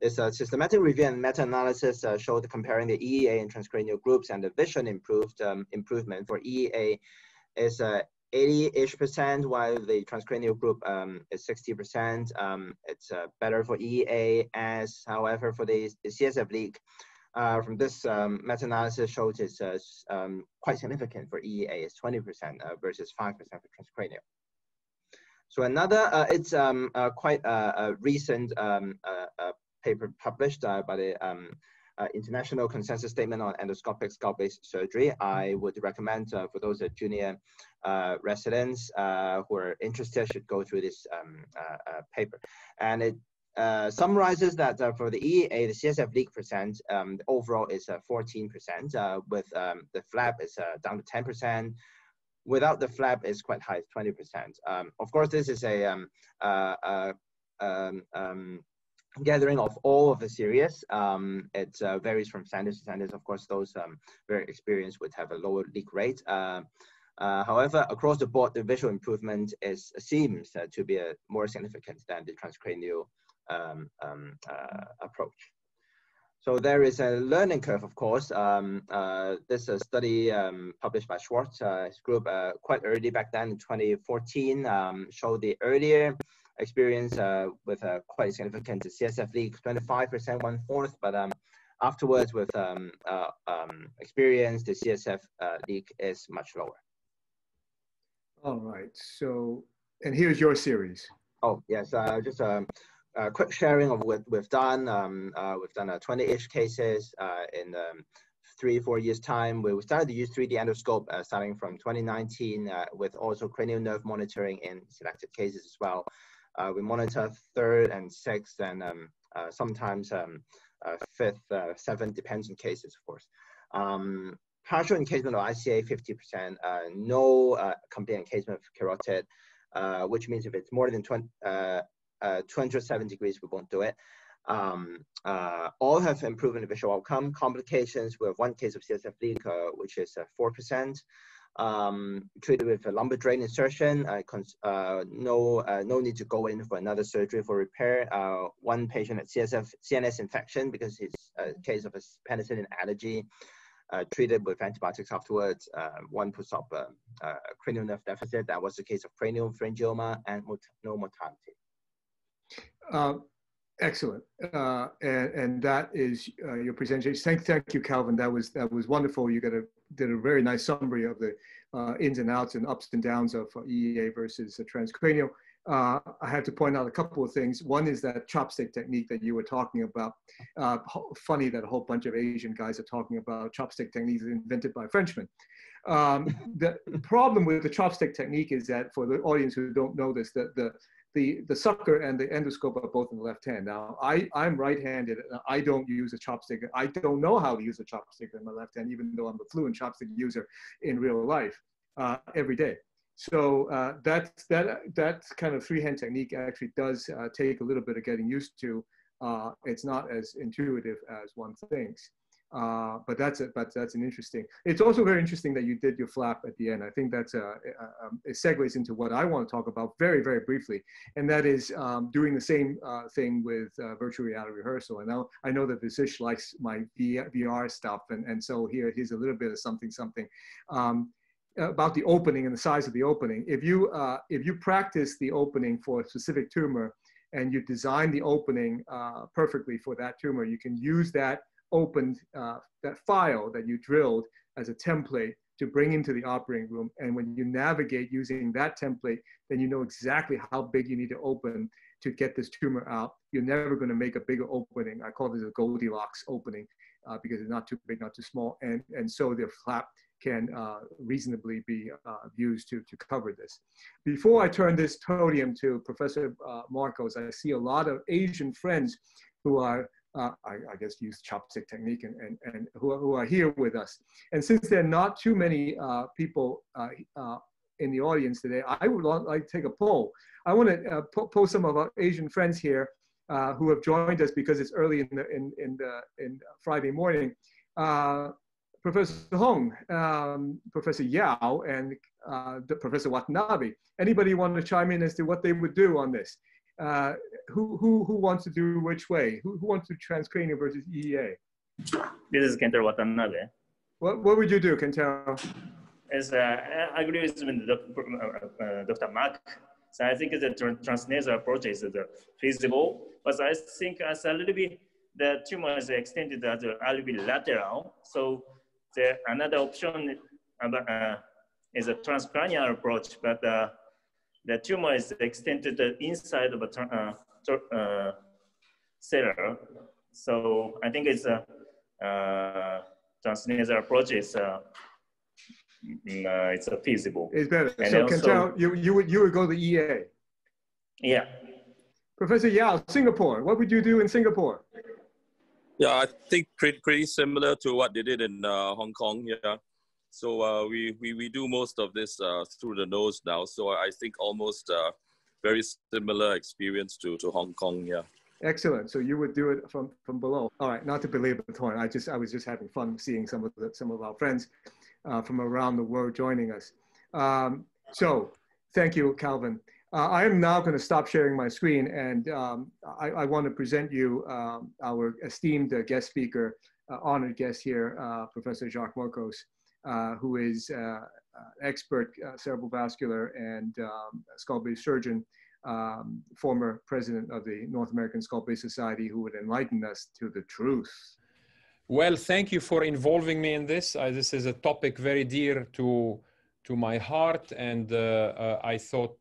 it's a systematic review and meta-analysis showed comparing the EEA and transcranial groups and the vision improved um, improvement for EEA is 80-ish percent, while the transcranial group um, is 60 percent. Um, it's uh, better for EEA, as however for the, CSF leak, uh, from this um, meta-analysis shows it's uh, um, quite significant for EEA, it's 20 percent uh, versus 5 percent for transcranial. So another, uh, it's um, quite a, recent um, paper published by the uh, international consensus statement on endoscopic skull-base surgery. I would recommend uh, for those junior uh, residents uh, who are interested should go through this um, uh, uh, paper. And it summarizes that for the EEA, the CSF leak percent um, overall is 14%, with um, the flap is down to 10%. Without the flap is quite high, 20%. Um, of course, this is a um, um gathering of all of the series. Um, it uh, varies from standards to standards. Of course, those um, very experienced would have a lower leak rate. Uh, uh, however, across the board, the visual improvement is seems uh, to be a more significant than the transcranial um, um uh, approach. So there is a learning curve, of course. Um, uh, this study um, published by Schwartz group quite early back then in 2014 showed the earlier experience uh, with a quite significant CSF leak, 25%, one fourth, but um, afterwards with um, uh, um, experience, the CSF uh, leak is much lower. All right, so, and here's your series. Oh, yes, uh, just a, um, a, quick sharing of what we've done. Um, uh, we've done 20-ish cases uh, in um, three, four years time. We started to use 3D endoscope starting from 2019 with also cranial nerve monitoring in selected cases as well. Uh, we monitor third and sixth and um, uh, sometimes um, uh, fifth, uh, seventh, depends on cases, of course. Um, partial encasement of ICA 50%, uh, no uh, complete encasement of carotid, which means if it's more than 20, 207 degrees, we won't do it. Um, all have improved in visual outcome. Complications, we have one case of CSF leak, which is uh, 4% um, treated with a lumbar drain insertion. Uh, uh, no, uh, no need to go in for another surgery for repair. Uh, one patient had CSF, CNS infection because his uh, case of a penicillin allergy. Uh, treated with antibiotics afterwards. one post-op cranial nerve deficit. That was the case of craniopharyngioma and mot no mortality. Excellent, and and that is your presentation. Thank thank you, Calvin. That was that was wonderful. You got a did a very nice summary of the uh, ins and outs and ups and downs of EEA versus transcranial. uh, I have to point out a couple of things. One is that chopstick technique that you were talking about. Uh, funny that a whole bunch of Asian guys are talking about chopstick techniques invented by Frenchmen. Um, the problem with the chopstick technique is that for the audience who don't know this, the, the, the, the sucker and the endoscope are both in the left hand. Now, I, I'm right-handed. I don't use a chopstick. I don't know how to use a chopstick in my left hand, even though I'm a fluent chopstick user in real life uh, every day. So uh, that, that, that kind of freehand technique actually does uh, take a little bit of getting used to. Uh, it's not as intuitive as one thinks. Uh, but that's a, but that's an interesting. It's also very interesting that you did your flap at the end. I think that's a, a, a segues into what I want to talk about very very briefly, and that is um, doing the same uh, thing with uh, virtual reality rehearsal. And I know that Visish likes my VR stuff, and and so here here's a little bit of something something. Um, about the opening and the size of the opening. If you uh, if you practice the opening for a specific tumor and you design the opening uh, perfectly for that tumor, you can use that opened uh, that file that you drilled as a template to bring into the operating room. And when you navigate using that template, then you know exactly how big you need to open to get this tumor out. You're never going to make a bigger opening. I call this a Goldilocks opening uh, because it's not too big, not too small. And, and so the flap can uh, reasonably be uh, used to, to cover this. Before I turn this podium to Professor uh, Morcos, I see a lot of Asian friends who are uh, I, I, guess use chopstick technique and, and, and who, are, who are here with us. And since there are not too many uh, people uh, uh in the audience today, I would like to take a poll. I want to uh, po post some of our Asian friends here who have joined us because it's early in the in in, the, in Friday morning. Professor Hong, um, Professor Yao, and Professor Watanabe. Anybody want to chime in as to what they would do on this? Uh, who, who, who wants to do which way? Who, who wants to transcranial versus EEA? This is Kentaro Watanabe. What, what would you do, Kentaro? As, uh, I agree with Dr. Uh, Dr. Mak. So I think the transnasal approach is feasible, but I think as a little bit, the tumor is extended as a little bit lateral. So the another option uh, is a transcranial approach, but uh, the tumor is extended inside of a uh, uh, cell. So I think it's a uh, transnasal approach is uh, mm, uh, it's a feasible. It's better. And so also, tell you you would you would go to EA. Yeah. Professor Yao, Singapore. What would you do in Singapore? Yeah, I think pretty, pretty similar to what they did in uh, Hong Kong. Yeah, so uh, we, we, we do most of this uh, through the nose now. So I think almost uh, very similar experience to, to Hong Kong, yeah. Excellent. So you would do it from, from below. All right, not to belabor the point. I just I was just having fun seeing some of the, some of our friends uh, from around the world joining us. Um, so thank you, Calvin. Uh, I am now going to stop sharing my screen, and um, I, I, want to present you um, our esteemed uh, guest speaker, honored guest here, Professor Jacques Morcos. Uh, who is uh, uh, expert cerebral vascular and um, skull-base surgeon, um, former president of the North American Skull-Base Society, who would enlighten us to the truth. Well, thank you for involving me in this. Uh, this is a topic very dear to to my heart, and uh, uh, I thought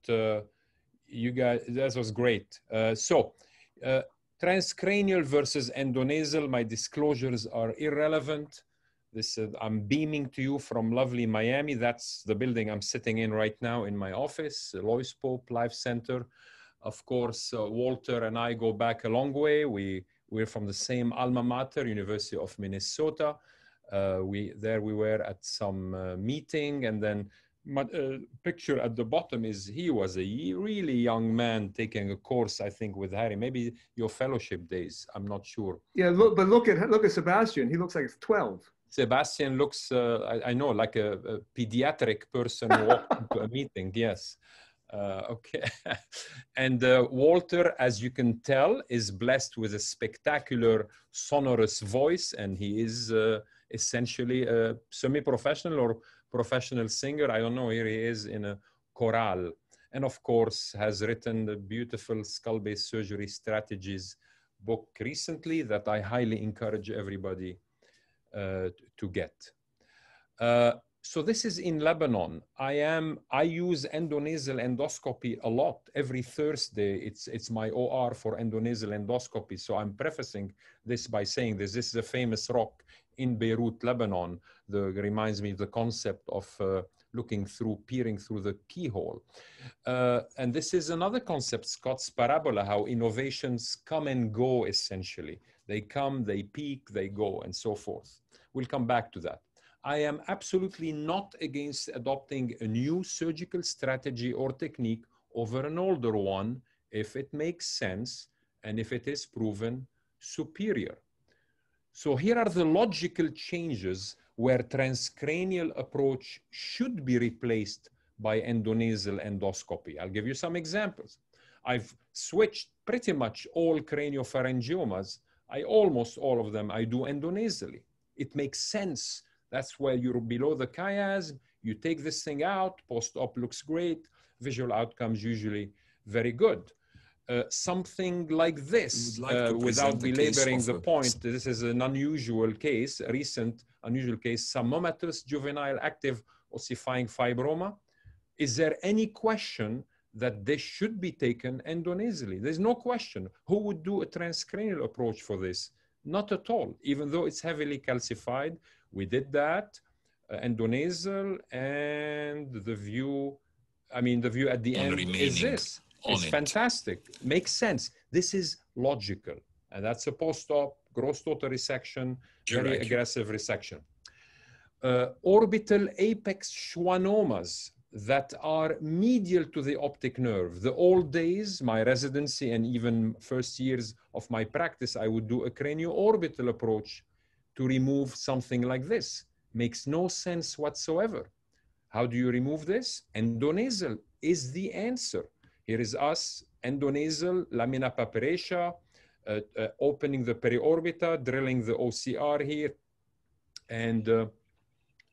you guys that was great. so, transcranial versus endonasal. My disclosures are irrelevant. This is, I'm beaming to you from lovely Miami. That's the building I'm sitting in right now in my office, Lois Pope Life Center. Of course, uh, Walter and I go back a long way. We, we're from the same alma mater, University of Minnesota. Uh, we, there we were at some uh, meeting and then my uh, picture at the bottom is he was a really young man taking a course, I think, with Harry. Maybe your fellowship days. I'm not sure. Yeah, look, but look at look at Sebastian. He looks like he's 12. Sebastian looks, uh, I, I, know, like a, a pediatric person walking to a meeting. Yes. Uh, okay. and uh, Walter, as you can tell, is blessed with a spectacular sonorous voice, and he is uh, essentially a semi professional or professional singer. I don't know, here he is in a chorale. And of course, has written the beautiful skull base surgery strategies book recently that I highly encourage everybody to get. Uh, so this is in Lebanon. I am I use endonasal endoscopy a lot. Every Thursday, it's it's my OR for endonasal endoscopy. So I'm prefacing this by saying this. This is a famous rock in Beirut, Lebanon. The reminds me of the concept of uh, looking through, peering through the keyhole. Uh, and this is another concept, Scott's parabola, how innovations come and go essentially. They come, they peak, they go, and so forth. We'll come back to that. I am absolutely not against adopting a new surgical strategy or technique over an older one if it makes sense and if it is proven superior. So here are the logical changes where transcranial approach should be replaced by endonasal endoscopy. I'll give you some examples. I've switched pretty much all craniopharyngiomas. I almost all of them I do endonasally. It makes sense that's where you're below the chiasm. You take this thing out, post-op looks great, visual outcomes usually very good. Uh, something like this, like uh, without belaboring the point, this is an unusual case, a recent unusual case, psammomatous juvenile active ossifying fibroma. Is there any question that this should be taken endonasally? There's no question. Who would do a transcranial approach for this? Not at all, even though it's heavily calcified. We did that, uh, endonasal, and the view, I mean, the view at the end is this. It's it. fantastic. Makes sense. This is logical. And that's a post-op, gross total resection, very aggressive resection. Uh, orbital apex schwannomas that are medial to the optic nerve. The old days, my residency and even first years of my practice, I would do a cranio-orbital approach to remove something like this. Makes no sense whatsoever. How do you remove this? Endonasal is the answer. Here is us, endonasal, lamina papyracea, uh, uh, opening the periorbita, drilling the OCR here. And uh,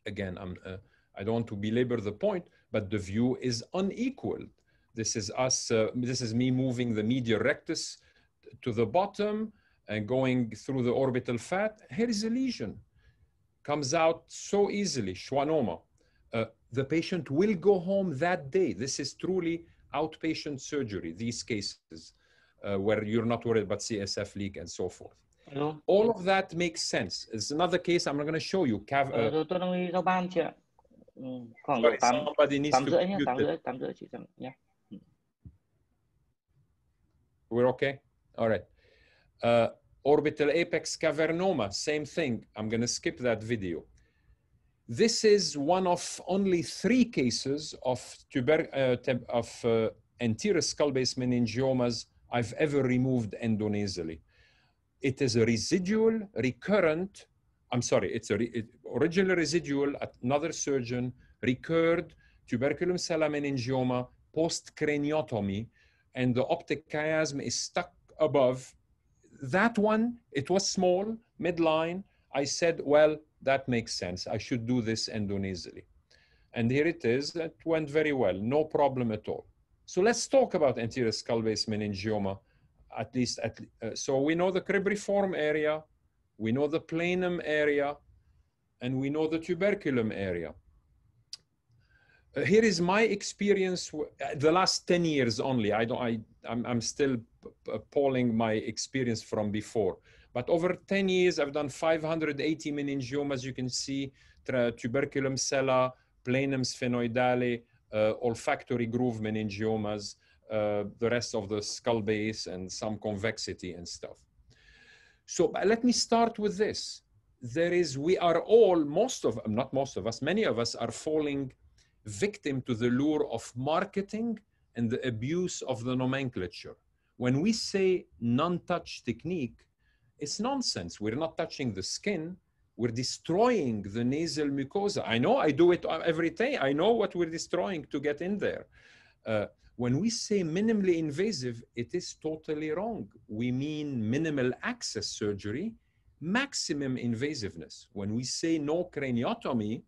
again, I'm, uh, I don't want to belabor the point, but the view is unequaled. This is us, uh, this is me moving the medial rectus to the bottom, and going through the orbital fat, here is a lesion. Comes out so easily, schwannoma. Uh, the patient will go home that day. This is truly outpatient surgery, these cases uh, where you're not worried about CSF leak and so forth. Hello. All of that makes sense. It's another case I'm not going to show you. Cav uh, sorry, somebody needs to mute it. We're okay? All right. Uh, orbital apex cavernoma, same thing. I'm going to skip that video. This is one of only three cases of, tuber uh, of uh, anterior skull-base meningiomas I've ever removed endonasally. It is a residual, recurrent, I'm sorry, it's a re it, original residual, another surgeon, recurred tuberculum sella meningioma post-craniotomy, and the optic chiasm is stuck above that one, it was small, midline. I said, well, that makes sense. I should do this endonasally. And here it is. It went very well. No problem at all. So let's talk about anterior skull-base meningioma, at least. At, uh, so we know the cribriform area, we know the planum area, and we know the tuberculum area. Uh, here is my experience uh, the last 10 years only. I don't i i'm, I'm still polling my experience from before. But over 10 years i've done 580 meningiomas you can see tuberculum sella planum sphenoidale uh, olfactory groove meningiomas uh, the rest of the skull base and some convexity and stuff so let me start with this there is we are all most of not most of us many of us are falling victim to the lure of marketing and the abuse of the nomenclature. When we say non-touch technique, it's nonsense. We're not touching the skin. We're destroying the nasal mucosa. I know I do it every day. I know what we're destroying to get in there. Uh, when we say minimally invasive, it is totally wrong. We mean minimal access surgery, maximum invasiveness. When we say no craniotomy,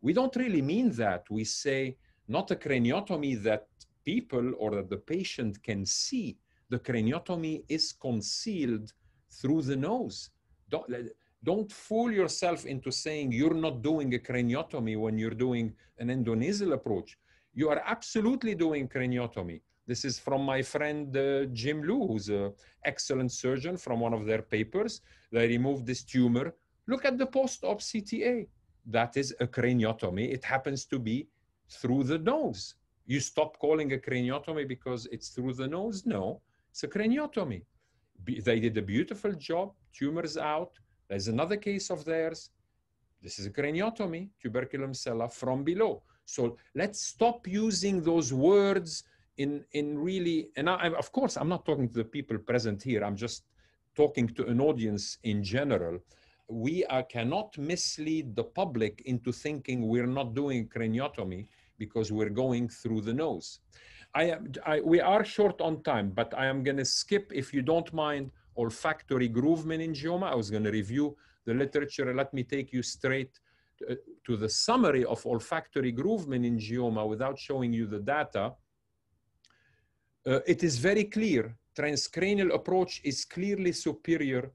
we don't really mean that. We say not a craniotomy that people or that the patient can see. The craniotomy is concealed through the nose. Don't, Don't fool yourself into saying you're not doing a craniotomy when you're doing an endonasal approach. You are absolutely doing craniotomy. This is from my friend uh, Jim Liu, who's an excellent surgeon from one of their papers. They removed this tumor. Look at the post-op CTA. That is a craniotomy. It happens to be through the nose. You stop calling a craniotomy because it's through the nose? No, it's a craniotomy. They did a beautiful job, tumors out. There's another case of theirs. This is a craniotomy, tuberculum sella from below. So let's stop using those words in, in really, and I, of course, I'm not talking to the people present here. I'm just talking to an audience in general. We are, cannot mislead the public into thinking we're not doing craniotomy because we're going through the nose. I am, I, we are short on time, but I am going to skip, if you don't mind, olfactory groove meningioma. I was going to review the literature. Let me take you straight to, uh, to the summary of olfactory groove meningioma without showing you the data. Uh, it is very clear transcranial approach is clearly superior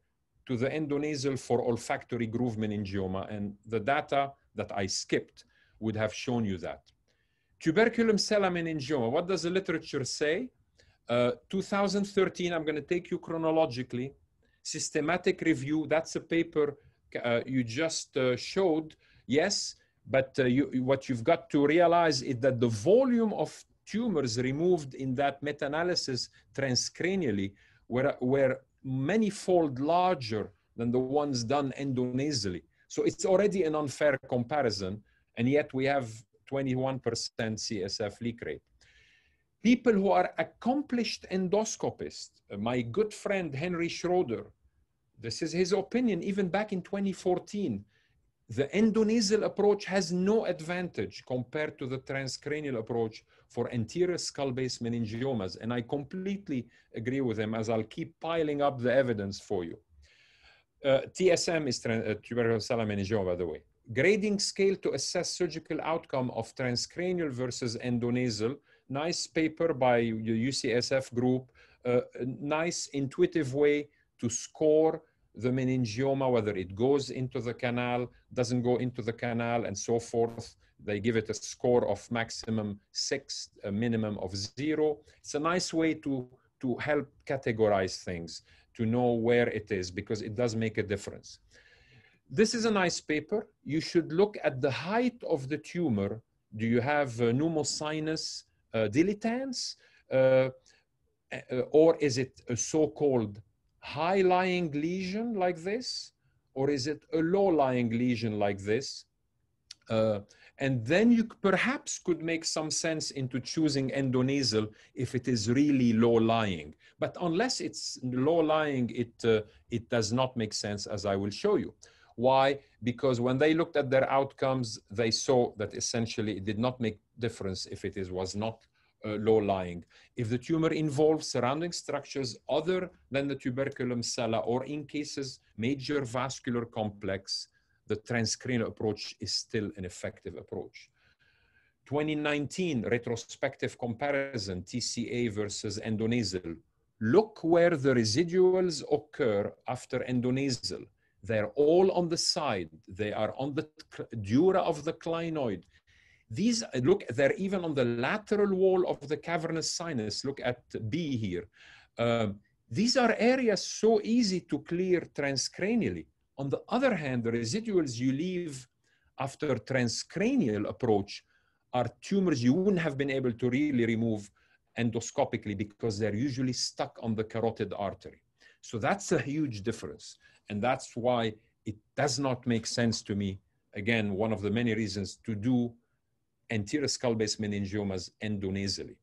to the endonasal for olfactory groove meningioma, and the data that I skipped would have shown you that. Tuberculum sella meningioma, what does the literature say? Uh, 2013, I'm going to take you chronologically. Systematic review, that's a paper uh, you just uh, showed. Yes, but uh, you, what you've got to realize is that the volume of tumors removed in that meta-analysis transcranially were, were many-fold larger than the ones done endonasally. So it's already an unfair comparison, and yet we have 21% CSF leak rate people who are accomplished endoscopists. Uh, my good friend Henry Schroeder, this is his opinion, even back in 2014. The endonasal approach has no advantage compared to the transcranial approach for anterior skull-base meningiomas. And I completely agree with him as I'll keep piling up the evidence for you. Uh, TSM is uh, tubercular meningioma, by the way. Grading scale to assess surgical outcome of transcranial versus endonasal nice paper by the UCSF group, uh, nice intuitive way to score the meningioma, whether it goes into the canal, doesn't go into the canal, and so forth. They give it a score of maximum six, a minimum of zero. It's a nice way to, to help categorize things, to know where it is, because it does make a difference. This is a nice paper. You should look at the height of the tumor. Do you have pneumosinus? Uh, dilatans, uh, uh, or is it a so-called high-lying lesion like this, or is it a low-lying lesion like this? and then you perhaps could make some sense into choosing endonasal if it is really low-lying. But unless it's low-lying, it, uh, it does not make sense, as I will show you. Why? Because when they looked at their outcomes, they saw that essentially it did not make difference if it is, was not uh, low-lying. If the tumor involves surrounding structures other than the tuberculum sella or in cases major vascular complex, the transcranial approach is still an effective approach. 2019 retrospective comparison, TCA versus endonasal. Look where the residuals occur after endonasal. They're all on the side. They are on the dura of the clinoid. These, look, they're even on the lateral wall of the cavernous sinus. Look at B here. Um, these are areas so easy to clear transcranially. On the other hand, the residuals you leave after transcranial approach are tumors you wouldn't have been able to really remove endoscopically because they're usually stuck on the carotid artery. So that's a huge difference. And that's why it does not make sense to me, again, one of the many reasons to do anterior skull-base meningiomas endonasally.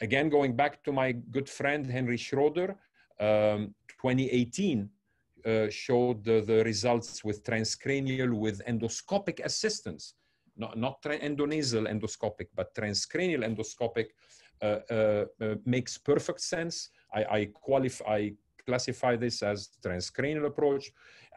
Again, going back to my good friend Henry Schroeder, um, 2018 uh, showed the, the, results with transcranial with endoscopic assistance, not, not endonasal endoscopic, but transcranial endoscopic uh, uh, uh, makes perfect sense. I, I qualify, classify this as transcranial approach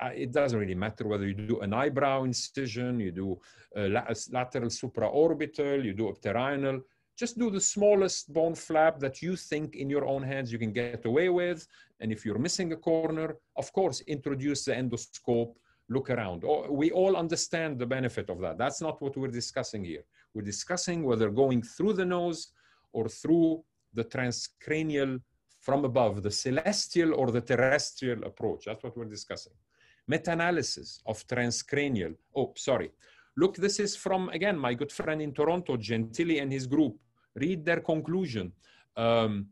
uh, it doesn't really matter whether you do an eyebrow incision, you do lateral supraorbital, you do pterygium. Just do the smallest bone flap that you think in your own hands you can get away with. And if you're missing a corner, of course, introduce the endoscope, look around. Oh, we all understand the benefit of that. That's not what we're discussing here. We're discussing whether going through the nose or through the transcranial from above, the celestial or the terrestrial approach. That's what we're discussing. Meta-analysis of transcranial. Oh, sorry. Look, this is from, again, my good friend in Toronto, Gentili and his group. Read their conclusion. Um,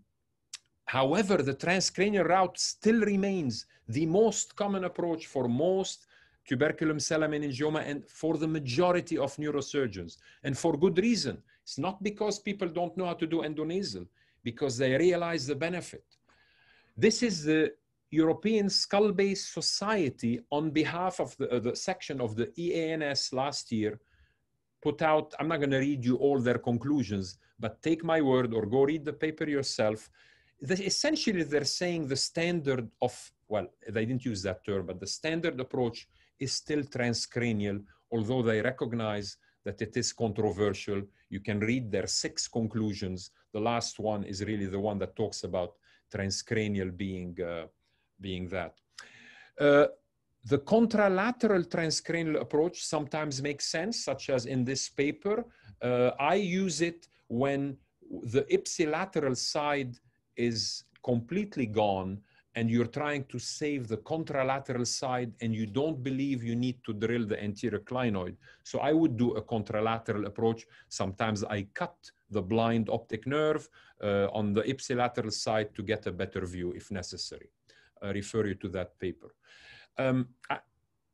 however, the transcranial route still remains the most common approach for most tuberculum cell meningioma and for the majority of neurosurgeons. And for good reason. It's not because people don't know how to do endonasal, because they realize the benefit. This is the European Skull Base Society on behalf of the, uh, the section of the EANS last year put out, I'm not going to read you all their conclusions, but take my word or go read the paper yourself. The, essentially, they're saying the standard of, well, they didn't use that term, but the standard approach is still transcranial, although they recognize that it is controversial. You can read their six conclusions. The last one is really the one that talks about transcranial being, uh, being that. Uh, the contralateral transcranial approach sometimes makes sense, such as in this paper. Uh, I use it when the ipsilateral side is completely gone and you're trying to save the contralateral side and you don't believe you need to drill the anterior clinoid. So I would do a contralateral approach. Sometimes I cut the blind optic nerve uh, on the ipsilateral side to get a better view if necessary. I refer you to that paper. Um, I,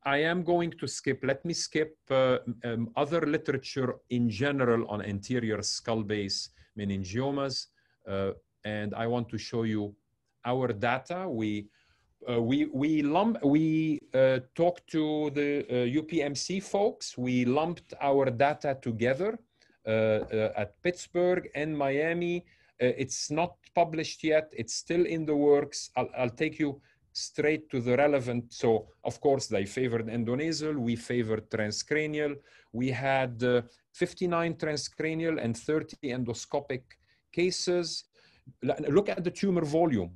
I, am going to skip, let me skip uh, um, other literature in general on anterior skull base meningiomas. Uh, and I want to show you our data. We uh, we we lump we uh, talked to the uh, UPMC folks. We lumped our data together uh, uh, at Pittsburgh and Miami. Uh, it's not published yet. It's still in the works. I'll, I'll take you straight to the relevant. So of course they favored endonasal. We favored transcranial. We had 59 transcranial and 30 endoscopic cases. Look at the tumor volume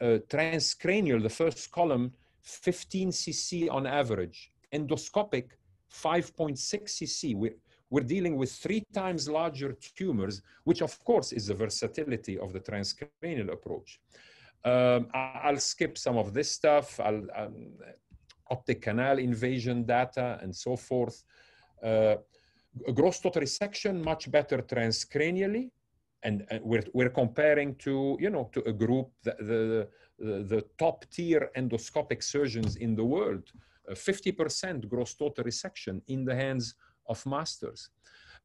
uh, transcranial, the first column, 15 cc on average. Endoscopic, 5.6 cc. We're, we're dealing with three times larger tumors, which of course is the versatility of the transcranial approach. Um, I'll skip some of this stuff. I'll, um, optic canal invasion data and so forth. Uh, gross total resection, much better transcranially and, and, we're, we're comparing to, you know, to a group, the, the, the, top tier endoscopic surgeons in the world, 50% gross total resection in the hands of masters.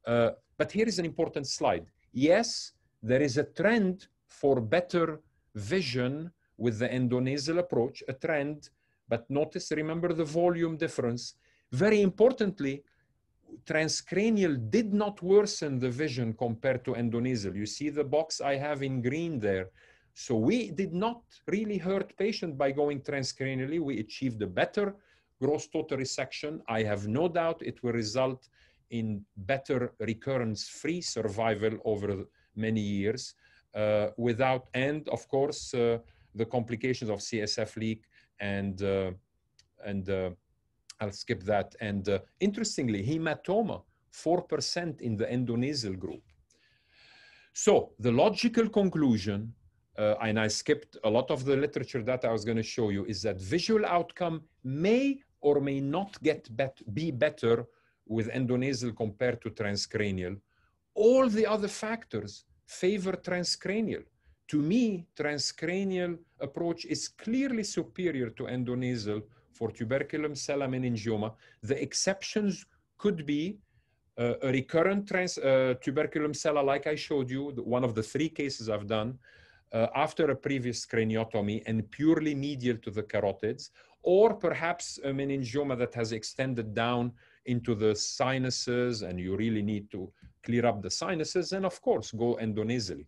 Uh, but here is an important slide. Yes, there is a trend for better vision with the endonasal approach, a trend, but notice, remember the volume difference. Very importantly, transcranial did not worsen the vision compared to endonasal. You see the box I have in green there. So we did not really hurt patient by going transcranially. We achieved a better gross total resection. I have no doubt it will result in better recurrence-free survival over many years uh, without, and of course, uh, the complications of CSF leak and, uh, and uh, I'll skip that. And uh, interestingly, hematoma, 4% in the endonasal group. So the logical conclusion, uh, and I skipped a lot of the literature that I was going to show you, is that visual outcome may or may not get bet be better with endonasal compared to transcranial. All the other factors favor transcranial. To me, transcranial approach is clearly superior to endonasal for tuberculum meningioma. The exceptions could be uh, a recurrent trans, uh, tuberculum sella, like I showed you, one of the three cases I've done, uh, after a previous craniotomy and purely medial to the carotids, or perhaps um, a meningioma that has extended down into the sinuses and you really need to clear up the sinuses, and of course, go endonasally.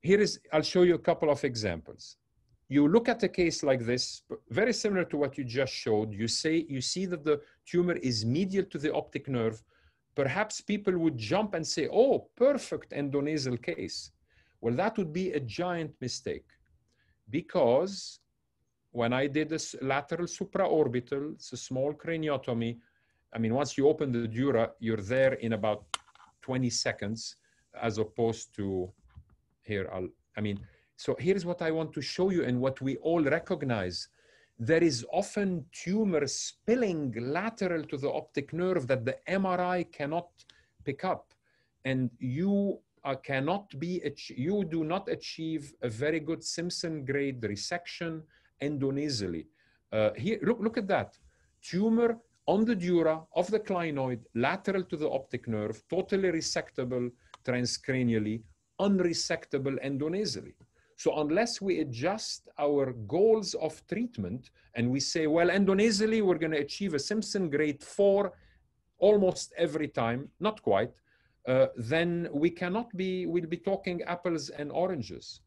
Here is, I'll show you a couple of examples you look at a case like this, very similar to what you just showed. You say you see that the tumor is medial to the optic nerve. Perhaps people would jump and say, "Oh, perfect endonasal case." Well, that would be a giant mistake, because when I did this lateral supraorbital, it's a small craniotomy. I mean, once you open the dura, you're there in about 20 seconds, as opposed to here. I'll, I mean, so here's what I want to show you and what we all recognize. There is often tumor spilling lateral to the optic nerve that the MRI cannot pick up. And you uh, cannot be, you do not achieve a very good Simpson grade resection endonasally. Uh, here, look, look at that. Tumor on the dura of the clinoid, lateral to the optic nerve, totally resectable transcranially, unresectable endonasally. So unless we adjust our goals of treatment and we say, well, endonasally, we're going to achieve a Simpson grade four almost every time, not quite, uh, then we cannot be, we'll be talking apples and oranges.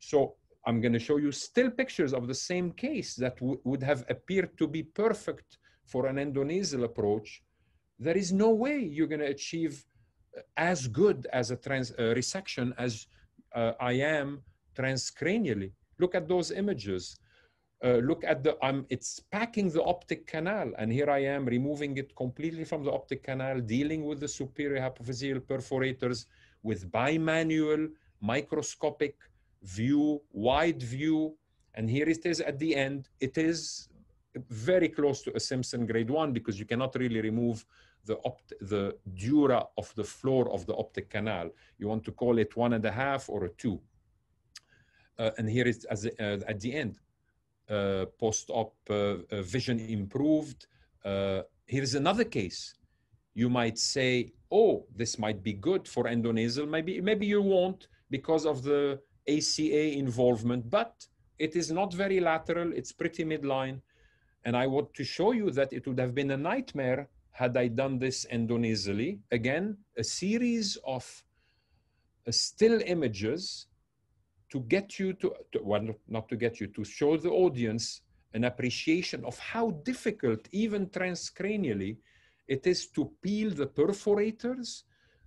So I'm going to show you still pictures of the same case that would have appeared to be perfect for an endonasal approach. There is no way you're going to achieve as good as a trans, uh, resection as uh, I am transcranially. Look at those images. Uh, look at the, um, it's packing the optic canal. And here I am removing it completely from the optic canal, dealing with the superior hypophyseal perforators with bimanual, microscopic view, wide view. And here it is at the end. It is very close to a Simpson grade one because you cannot really remove the, the dura of the floor of the optic canal. You want to call it one and a half or a two. Uh, and here is as, uh, at the end. Uh, post-op uh, uh, vision improved. here's another case. You might say, oh, this might be good for endonasal. Maybe, maybe you won't because of the ACA involvement, but it is not very lateral. It's pretty midline. And I want to show you that it would have been a nightmare had I done this endonasally. Again, a series of uh, still images to get you to, to, well, not to get you, to show the audience an appreciation of how difficult, even transcranially, it is to peel the perforators,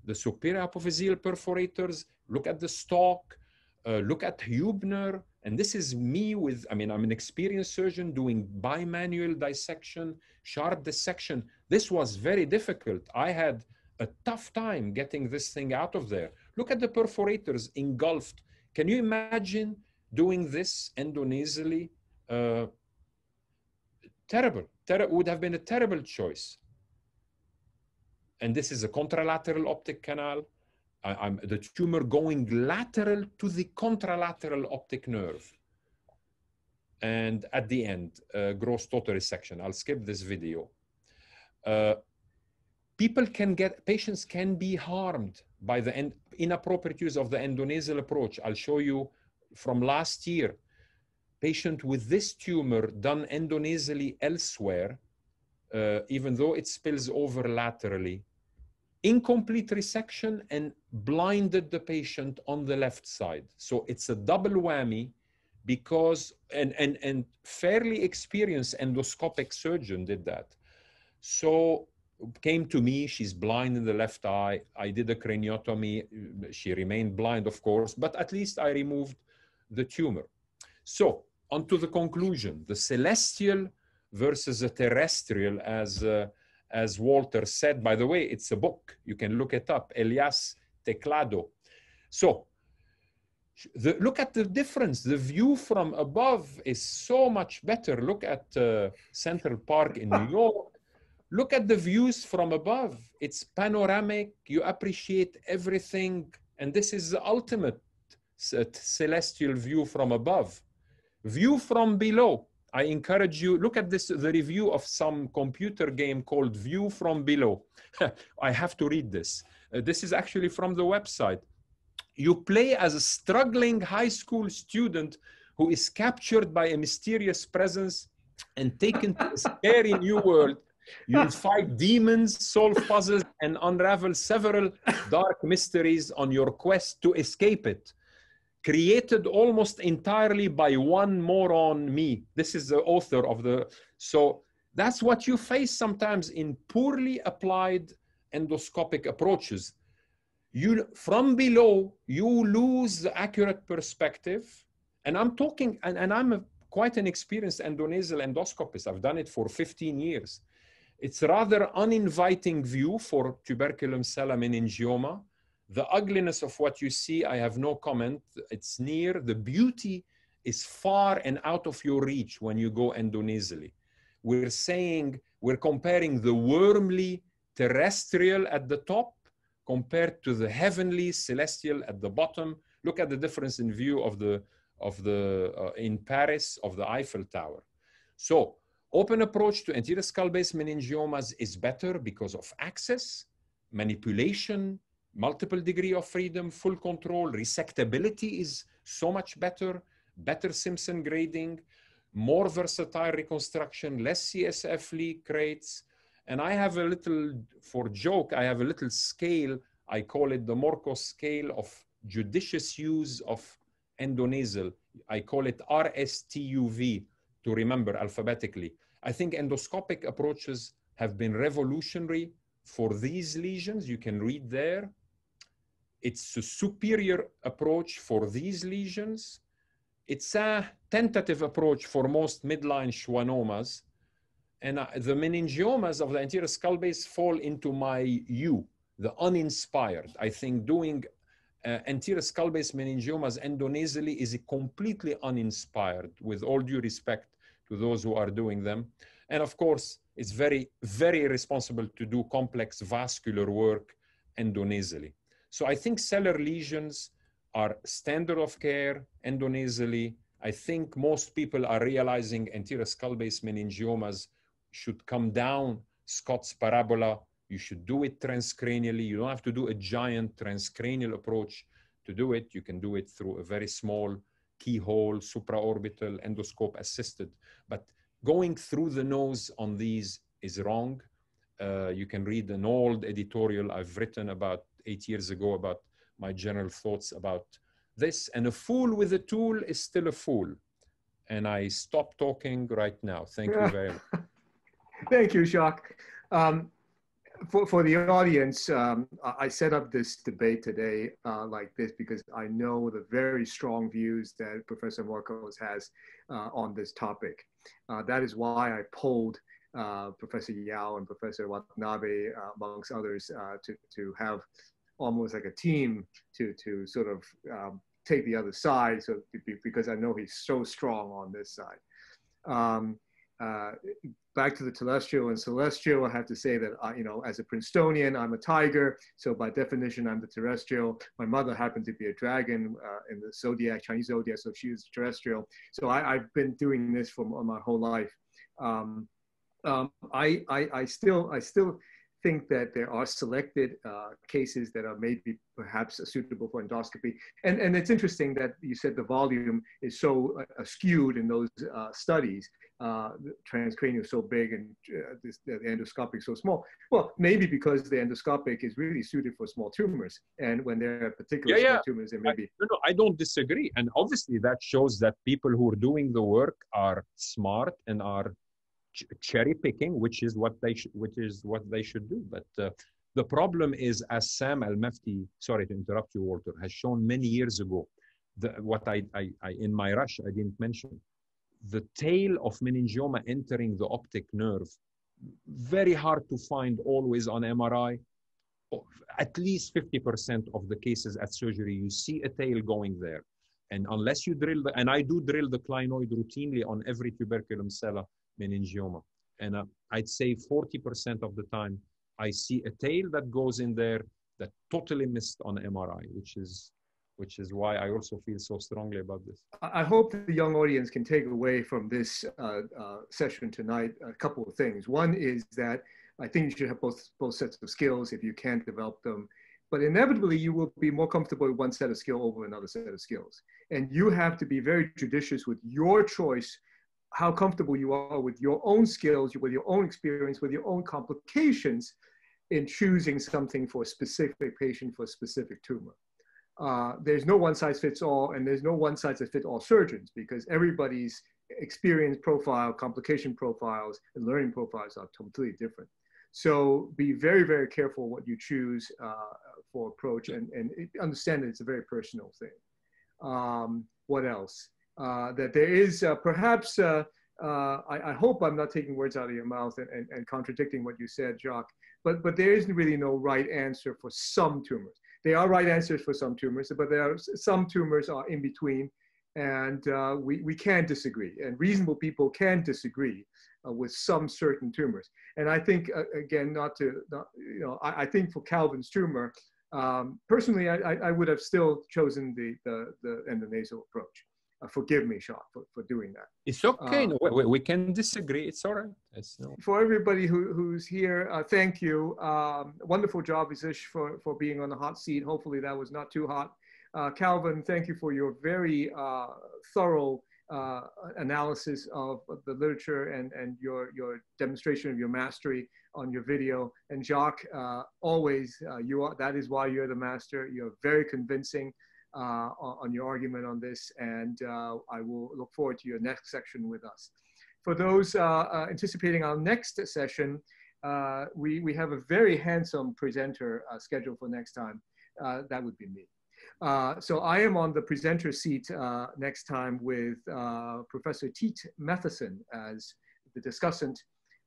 the superior hypophyseal perforators, look at the stalk, uh, look at Heubner, and this is me with, I mean, I'm an experienced surgeon doing bimanual dissection, sharp dissection. This was very difficult. I had a tough time getting this thing out of there. Look at the perforators engulfed can you imagine doing this endonasally? Uh, terrible. Ter would have been a terrible choice. And this is a contralateral optic canal. I, the tumor going lateral to the contralateral optic nerve. And at the end, uh, gross total resection. I'll skip this video. Uh, people can get, patients can be harmed by the end, inappropriate use of the endonasal approach. I'll show you from last year, patient with this tumor done endonasally elsewhere, uh, even though it spills over laterally, incomplete resection and blinded the patient on the left side. So it's a double whammy because, and, and, and fairly experienced endoscopic surgeon did that. So came to me. She's blind in the left eye. I did a craniotomy. She remained blind, of course, but at least I removed the tumor. So, on to the conclusion the celestial versus the terrestrial, as, uh, as Walter said. By the way, it's a book. You can look it up Elias Teclado. So, the, look at the difference. The view from above is so much better. Look at uh, Central Park in New York look at the views from above. It's panoramic. You appreciate everything. And this is the ultimate celestial view from above. View from below. I encourage you, look at this, the review of some computer game called View from Below. I have to read this. Uh, this is actually from the website. You play as a struggling high school student who is captured by a mysterious presence and taken to a scary new world You'll fight demons, solve puzzles, and unravel several dark mysteries on your quest to escape it. Created almost entirely by one moron, me. This is the author of the. So that's what you face sometimes in poorly applied endoscopic approaches. You, from below, you lose the accurate perspective. And I'm talking, and, and I'm a quite an experienced endonasal endoscopist. I've done it for 15 years. It's rather uninviting view for tuberculum sella meningioma. The ugliness of what you see, I have no comment. It's near. The beauty is far and out of your reach when you go endonasally. We're saying, we're comparing the wormly terrestrial at the top compared to the heavenly celestial at the bottom. Look at the difference in view of the, of the uh, in Paris of the Eiffel Tower. So open approach to anterior skull-base meningiomas is better because of access, manipulation, multiple degree of freedom, full control, resectability is so much better, better Simpson grading, more versatile reconstruction, less CSF leak rates. And I have a little, for joke, I have a little scale, I call it the Morcos scale of judicious use of endonasal. I call it RSTUV to remember alphabetically. I think endoscopic approaches have been revolutionary for these lesions. You can read there. It's a superior approach for these lesions. It's a tentative approach for most midline schwannomas. And uh, the meningiomas of the anterior skull base fall into my U, the uninspired. I think doing uh, anterior skull base meningiomas endonasally is a completely uninspired, with all due respect to those who are doing them. And of course, it's very, very responsible to do complex vascular work endonasally. So I think sellar lesions are standard of care endonasally. I think most people are realizing anterior skull base meningiomas should come down Scott's parabola. You should do it transcranially. You don't have to do a giant transcranial approach to do it. You can do it through a very small keyhole, supraorbital, endoscope assisted. But going through the nose on these is wrong. Uh, you can read an old editorial I've written about eight years ago about my general thoughts about this. And a fool with a tool is still a fool. And I stop talking right now. Thank you very much. Thank you, Jacques. Um, for, for the audience, um, I set up this debate today uh, like this because I know the very strong views that Professor Morcos has uh, on this topic. Uh, that is why I polled uh, Professor Yao and Professor Watanabe, uh, amongst others, uh, to, to have almost like a team to, to sort of um, take the other side so because I know he's so strong on this side. Um, uh, back to the terrestrial and celestial, I have to say that, uh, you know, as a Princetonian, I'm a tiger. So by definition, I'm the terrestrial. My mother happened to be a dragon uh, in the zodiac, Chinese zodiac, so she was terrestrial. So I, have been doing this for my whole life. Um, um, I, I, I still, I still think that there are selected uh, cases that are maybe perhaps suitable for endoscopy. And, and it's interesting that you said the volume is so uh, skewed in those uh, studies. Uh, transcranial so big and uh, this, the endoscopic so small. Well, maybe because the endoscopic is really suited for small tumors, and when there are particular yeah, small yeah. tumors, there may be. No, no, I don't disagree, and obviously that shows that people who are doing the work are smart and are ch cherry picking, which is what they should, which is what they should do. But uh, the problem is, as Sam Al-Mefty, sorry to interrupt you, Walter, has shown many years ago, the, what I, I, I in my rush I didn't mention the tail of meningioma entering the optic nerve, very hard to find always on MRI. At least 50% of the cases at surgery, you see a tail going there. And unless you drill the, and I do drill the clinoid routinely on every tuberculum sellae meningioma. And uh, I'd say 40% of the time, I see a tail that goes in there that totally missed on MRI, which is which is why I also feel so strongly about this. I hope the young audience can take away from this uh, uh, session tonight a couple of things. One is that I think you should have both, both sets of skills if you can develop them. But inevitably, you will be more comfortable with one set of skill over another set of skills. And you have to be very judicious with your choice, how comfortable you are with your own skills, with your own experience, with your own complications in choosing something for a specific patient for a specific tumor uh, there's no one size fits all, and there's no one size that fits all surgeons because everybody's experience profile, complication profiles, and learning profiles are completely different. So be very, very careful what you choose uh, for approach and, and understand that it's a very personal thing. Um, what else? Uh, that there is uh, perhaps, uh, I, I, hope I'm not taking words out of your mouth and, and, and, contradicting what you said, Jacques, but, but there isn't really no right answer for some tumors. There are right answers for some tumors, but there are some tumors are in between and uh, we, we can disagree and reasonable people can disagree uh, with some certain tumors. And I think, uh, again, not to, not, you know, I, I, think for Calvin's tumor, um, personally, I, I, would have still chosen the, the, the endonasal approach. Uh, forgive me, Jacques, for, for doing that. It's okay. no, we, we, can disagree. It's all right. It's no... For everybody who, who's here, uh, thank you. Um, wonderful job, Visish, for, for being on the hot seat. Hopefully that was not too hot. Uh, Calvin, thank you for your very uh, thorough uh, analysis of the literature and, and your, your demonstration of your mastery on your video. And Jacques, uh, always, uh, you are, that is why you're the master. You're very convincing uh, on your argument on this. And I will look forward to your next section with us. For those anticipating our next session, we, we have a very handsome presenter scheduled for next time. that would be me. Uh, so I am on the presenter seat uh, next time with uh, Professor Teet Matheson as the discussant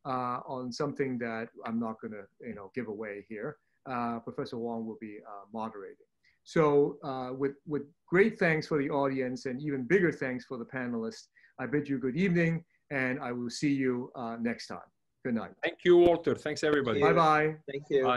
uh, on something that I'm not going to you know give away here. Uh, Professor Wong will be moderating. So uh, with, with great thanks for the audience and even bigger thanks for the panelists, I bid you good evening and I will see you uh, next time. Good night. Thank you, Walter. Thanks, everybody. Bye-bye. Thank you. Bye.